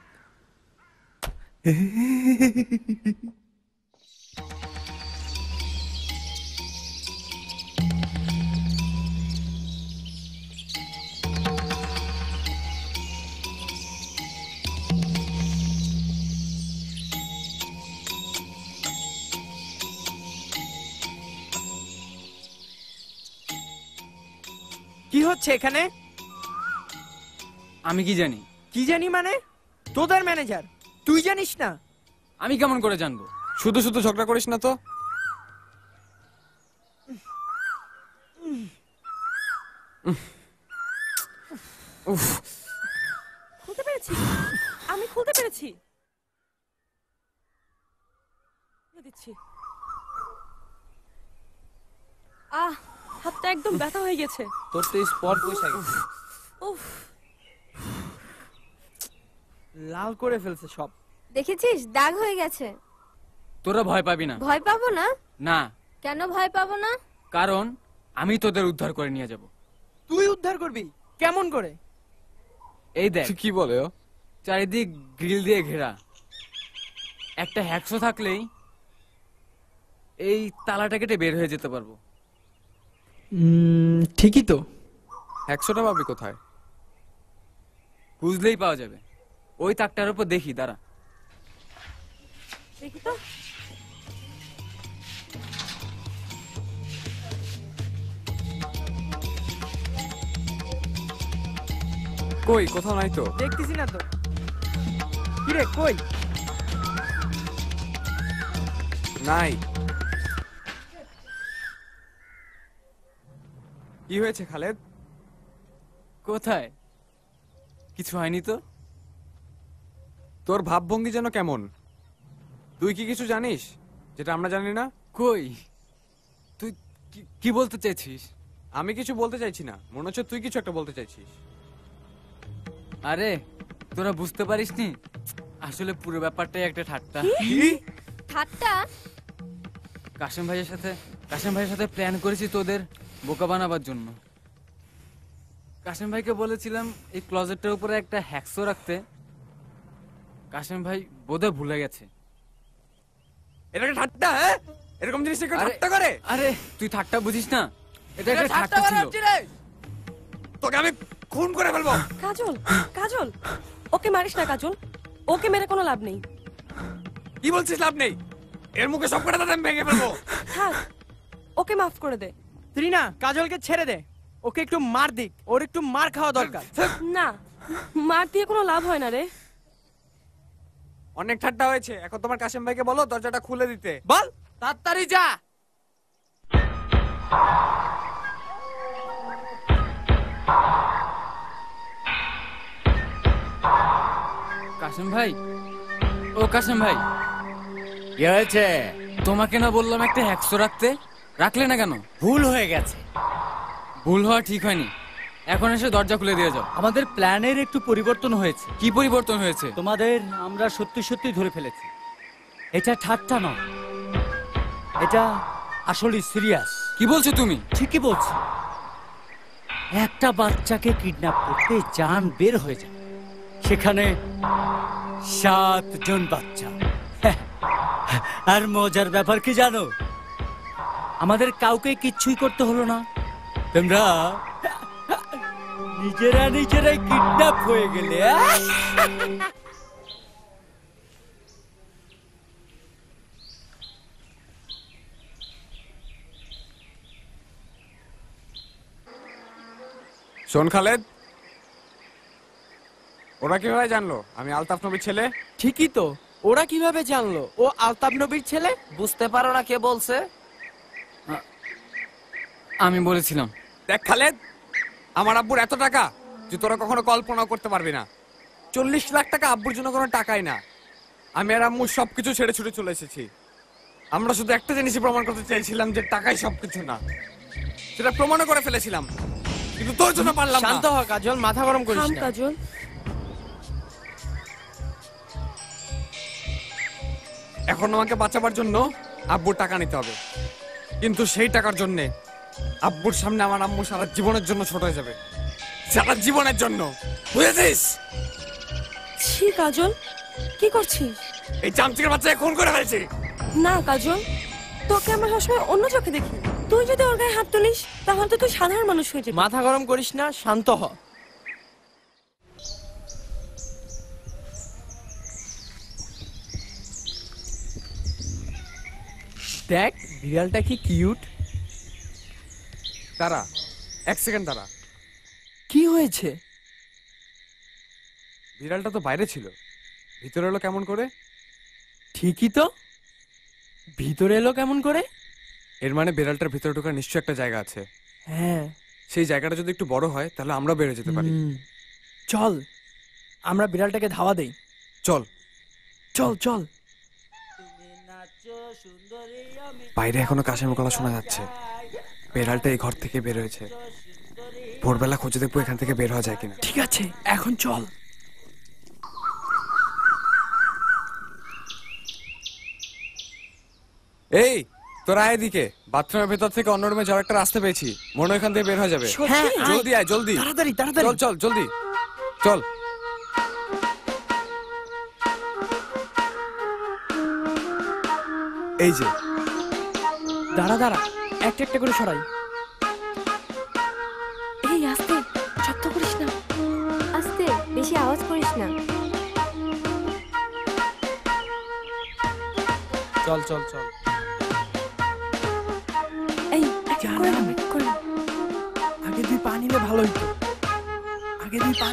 কি হচ্ছে এখানে?
আমি কি জানি?
কি জানি মানে? তোদের ম্যানেজার তুই জানিস না?
আমি কেমন করে জানব?
শুধু শুধু ঝগড়া করিস না তো?
খুলতে পেরেছি। আমি খুলতে পেরেছি। দিচ্ছি। আহ হাতটা একদম ব্যথা হয়ে গেছে।
তোর তো স্পট গেছে।
উফ।
লাল করে ফেলছে সব।
দেখেছিস? দাগ হয়ে গেছে।
তোরা ভয় পাবি না।
ভয় পাবো না?
না।
কেন ভয় পাবো না?
কারণ আমি তোদের উদ্ধার করে নিয়ে যাব।
তুই উদ্ধার করবি? কেমন করে?
এই দেখ।
কি বলে ও?
চারিদিক গ্রিল দিয়ে ঘেরা। একটা হ্যাকশো থাকলেই এই তালাটা কেটে বের হয়ে যেতে পারব।
ঠিকই তো।
একশোটা পাবি কোথায়?
বুঝলেই পাওয়া যাবে। ওই তাকটার উপর দেখি দাঁড়া।
দেখি তো।
কই কোথাও নাই তো?
দেখতেছি না তো। কিরে কই?
নাই। কি হয়েছে খালেদ?
কোথায়? কিছু হয়নি তো?
তোর ভাবভঙ্গি যেন কেমন? তুই কি কিছু জানিস যেটা আমরা জানি না?
কই? তুই কি- বলতে চাইছিস?
আমি কিছু বলতে চাইছি না। মনে হচ্ছে তুই কিছু একটা বলতে চাইছিস।
আরে তোরা বুঝতে পারিসনি? আসলে পুরো ব্যাপারটাই একটা ঠাট্টা।
ঠাট্টা?
কাশেম ভাইয়ের সাথে কাশেম ভাইয়ের সাথে প্ল্যান করেছি তোদের। বোকা বানাবার জন্য। কাশেম ভাইকে বলেছিলাম এই ক্লজেটটার উপরে একটা হ্যাকসো রাখতে। কাশেম ভাই বোধহয় ভুলে গেছে।
এটা একটা ঠাট্টা হ্যাঁ? এরকম জিনিস কেউ ঠাট্টা করে?
আরে তুই ঠাট্টা বুঝিস না? এটা একটা ঠাট্টা ছিল।
তোকে আমি খুন করে ফেলব।
কাজল কাজল ওকে মারিস না কাজল। ওকে মেরে কোনো লাভ নেই।
কি বলছিস লাভ নেই? এর মুখে সব কটা দাঁত আমি ভেঙে ফেলব।
থাক ওকে মাফ করে দে।
ত্রিনা কাজলকে ছেড়ে দে। ওকে একটু মার দিক। ওর একটু মার খাওয়া দরকার।
না মার দিয়ে কোনো লাভ হয় না রে।
অনেক ঠাট্টা হয়েছে। এখন তোমার কাশেম ভাইকে বলো দরজাটা খুলে দিতে।
বল। তাড়াতাড়ি যা।
কাশেম ভাই? ও কাশেম ভাই।
কি হয়েছে?
তোমাকে না বললাম একটা হ্যাকসো রাখতে? রাখলে না কেন?
ভুল হয়ে গেছে।
ভুল হওয়া ঠিক হয়নি। এখন এসে দরজা খুলে দিয়ে যাও।
আমাদের প্ল্যানের একটু পরিবর্তন হয়েছে।
কি পরিবর্তন হয়েছে?
তোমাদের আমরা সত্যি সত্যি ধরে ফেলেছি। এটা ঠাট্টা নয়। এটা আসলে সিরিয়াস।
কি বলছো তুমি?
ঠিকই বলছো। একটা বাচ্চাকে কিডন্যাপ করতে জান বের হয়ে যায় সেখানে সাতজন বাচ্চা। আর মজার ব্যাপার কি জানো? আমাদের কাউকে কিচ্ছুই করতে হলো না। তোমরা নিজেরা নিজেরাই কিডন্যাপ হয়ে গেলে
শোন খালেদ ওরা কীভাবে জানলো? আমি আলতাফ নবীর ছেলে?
ঠিকই তো ওরা কীভাবে জানলো? ও আলতাব নবীর ছেলে?
বুঝতে পারো না কে বলছে।
আমি বলেছিলাম।
দেখ খালেদ আমার আব্বুর এত টাকা যে তোরা কখনো কল্পনা করতে পারবি না। চল্লিশ লাখ টাকা আব্বুর জন্য কোনো টাকাই না। আমি আর আম্মু সবকিছু ছেড়ে ছুটে চলে এসেছি। আমরা শুধু একটা জিনিসই প্রমাণ করতে চাইছিলাম যে টাকাই সবকিছু না। সেটা প্রমাণও করে ফেলেছিলাম। কিন্তু তোর জন্য পারলাম না।
শান্ত হ কাজল মাথা গরম করিস না।
কাজল।
এখন আমাকে বাঁচাবার জন্য আব্বুর টাকা নিতে হবে। কিন্তু সেই টাকার জন্য আব্বুর সামনে আমার আম্মু সারা জীবনের জন্য ছোট হয়ে যাবে। সারা জীবনের জন্য। বুঝেছিস?
ছি কাজল। কি করছিস?
এই চামচিকের বাচ্চাকে খুন করে ফেলছি।
না কাজল। তোকে আমরা সবসময় অন্য চোখে দেখি। তুই যদি ওর গায়ে হাত তুলিস তাহলে তো তুই সাধারণ মানুষ হয়ে যাবি
মাথা গরম করিস না শান্ত হ। দেখ বিড়ালটা কি কিউট
দাঁড়া এক সেকেন্ড দাঁড়া।
কি হয়েছে?
বিড়ালটা তো বাইরে ছিল। ভিতরে এলো কেমন করে?
ঠিকই তো। ভিতরে এলো কেমন করে?
এর মানে বিড়ালটার ভিতরে ঢোকার নিশ্চয়ই একটা জায়গা আছে।
হ্যাঁ।
সেই জায়গাটা যদি একটু বড় হয় তাহলে আমরা বেড়ে যেতে পারি।
হুম। চল আমরা বিড়ালটাকে ধাওয়া দেই।
চল।
চল চল।
বাইরে এখনও কাশের গলা শোনা যাচ্ছে। বেড়ালটা এই ঘর থেকে বের হয়েছে। ভোরবেলা খুঁজে দেখব এখান থেকে বের হওয়া যায় কিনা।
ঠিক আছে এখন চল।
এই তোরা আয় এদিকে। বাথরুমের ভেতর থেকে অন্য রুমে যাওয়ার একটা রাস্তা পেয়েছি। মনে হয় এখান থেকে বের হয়ে যাবে।
হ্যাঁ,
জলদি আয় জলদি।
তাড়াতাড়ি তাড়াতাড়ি।
চল চল জলদি। চল। এই যে।
দাঁড়া দাঁড়া। একটা একটা করে সরাই।
এই আস্তে শব্দ করিস না।
আস্তে বেশি আওয়াজ করিস না।
চল চল চল।
এই
আগে তুই পা নিলে ভালো হইতো আগে তুই পা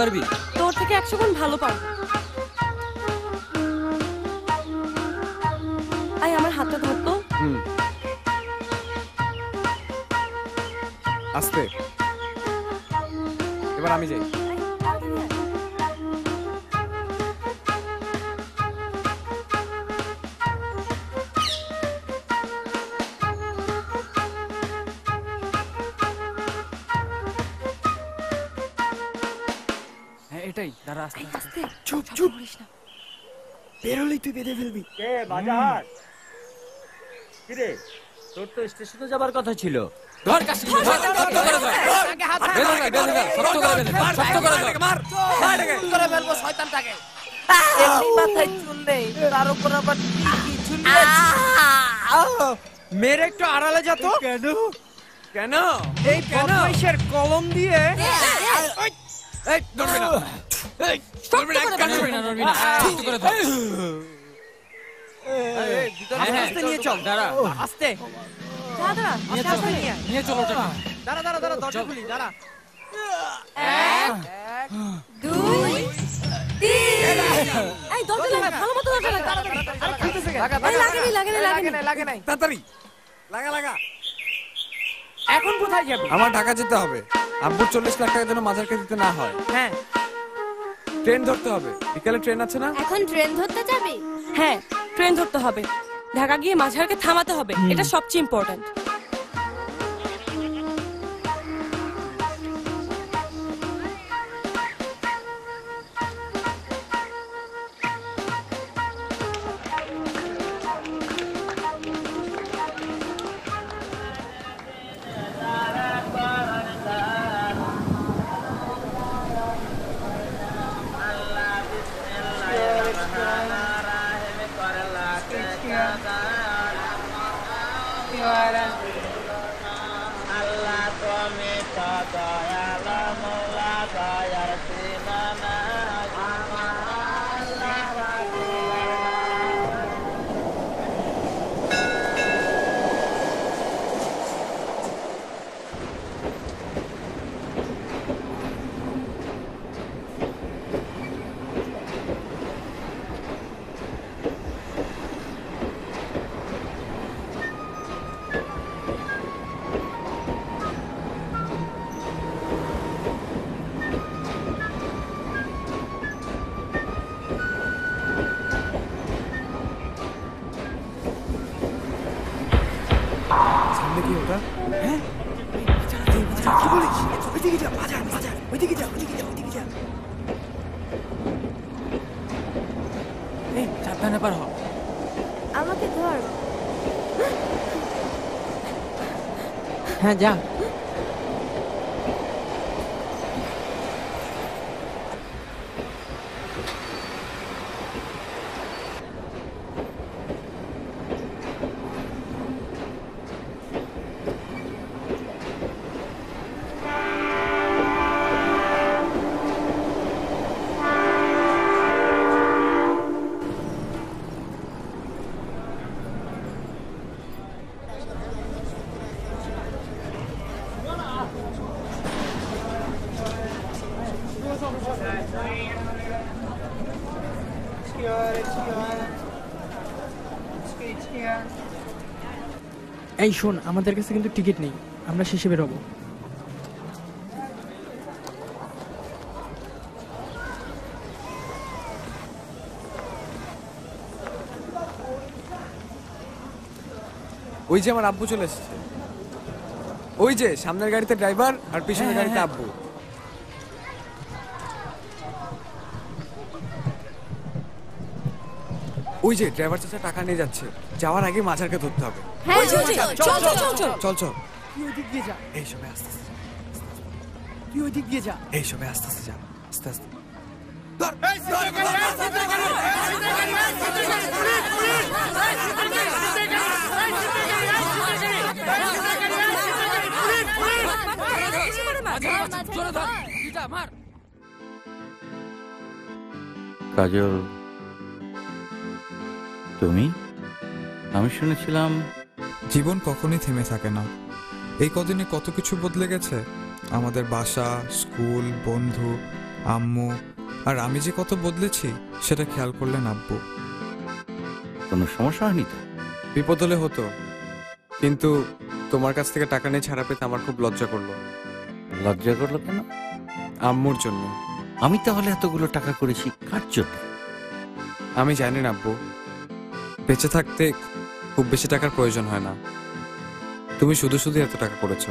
পারবি?
তোর থেকে একশো গুণ ভালো পারব।
তুই বেঁধে ফেলবি
কে বাজার কিরে তোর তো স্টেশনে যাবার কথা ছিল
ধর কাশি ধর শক্ত করে ধর বেঁধে ধর বেঁধে ধর শক্ত করে বেঁধে ধর শক্ত করে ধর মার
করে ফেলব শয়তানটাকে এমনি মাথায় চুল নেই তার উপর আবার কি চুল
মেরে একটু আড়ালে যা তো
কেন কেন
এই বদমাইশের কলম দিয়ে
এই ধরবি না এই ধরবি না কেন ধরবি না ধরবি
আস্তে আস্তে নিয়ে চল
দাঁড়া।
আস্তে
দাঁড়া
নিয়ে
আস্তে
চল
আস্তে নিয়ে। আয়।
নিয়ে চলো
দাঁড়া দাঁড়া দাঁড়া দরজা খুলি দাঁড়া।
দুই
এই দরজা লাগা ভালো মতো দরজা লাগা এই লাগেনি লাগেনি লাগেনি
লাগে নাই।
তাড়াতাড়ি। লাগা লাগা।
এখন কোথায় যাবি?
আমার ঢাকা যেতে হবে। আব্বুর চল্লিশ লাখ টাকা যেন মাজারকে দিতে না হয়।
হ্যাঁ।
ট্রেন ধরতে হবে। বিকালে ট্রেন আছে না?
এখন ট্রেন ধরতে যাবি?
হ্যাঁ। ট্রেন ধরতে হবে। ঢাকা গিয়ে মাঝারকে থামাতে হবে। এটা সবচেয়ে ইম্পর্ট্যান্ট
হ্যাঁ যা এই শোন আমাদের কাছে কিন্তু টিকিট নেই। আমরা শেষে বেরোবো।
ওই যে আমার আব্বু চলে এসেছে। ওই যে সামনের গাড়িতে ড্রাইভার আর পিছনের গাড়িতে আব্বু। ওই যে ড্রাইভার চাচা টাকা নিয়ে যাচ্ছে যাওয়ার আগে মাঝারকে ধরতে হবে
হ্যাঁ
চল চল চল চল
চল চল
তুই ওই দিক দিয়ে যা
এই সময় আস্তে আস্তে
তুই ওই দিক দিয়ে যা
এই সময় আস্তে আস্তে যা আস্তে আস্তে
কাজল তুমি? আমি শুনেছিলাম
জীবন কখনই থেমে থাকে না। এই কদিনে কত কিছু বদলে গেছে? আমাদের বাসা স্কুল বন্ধু আম্মু আর আমি যে কত বদলেছি সেটা খেয়াল করলেন আব্বু।
কোনো সমস্যা হয়নি তো?
বিপদ হলে হতো। কিন্তু তোমার কাছ থেকে টাকা নিয়ে ছাড়া পেতে আমার খুব লজ্জা করল।
লজ্জা করল কেন?
আম্মুর জন্য।
আমি তাহলে এতগুলো টাকা করেছি কার জন্য?
আমি জানি না আব্বু। বেঁচে থাকতে খুব বেশি টাকার প্রয়োজন হয় না। তুমি শুধু শুধু এত টাকা করেছ।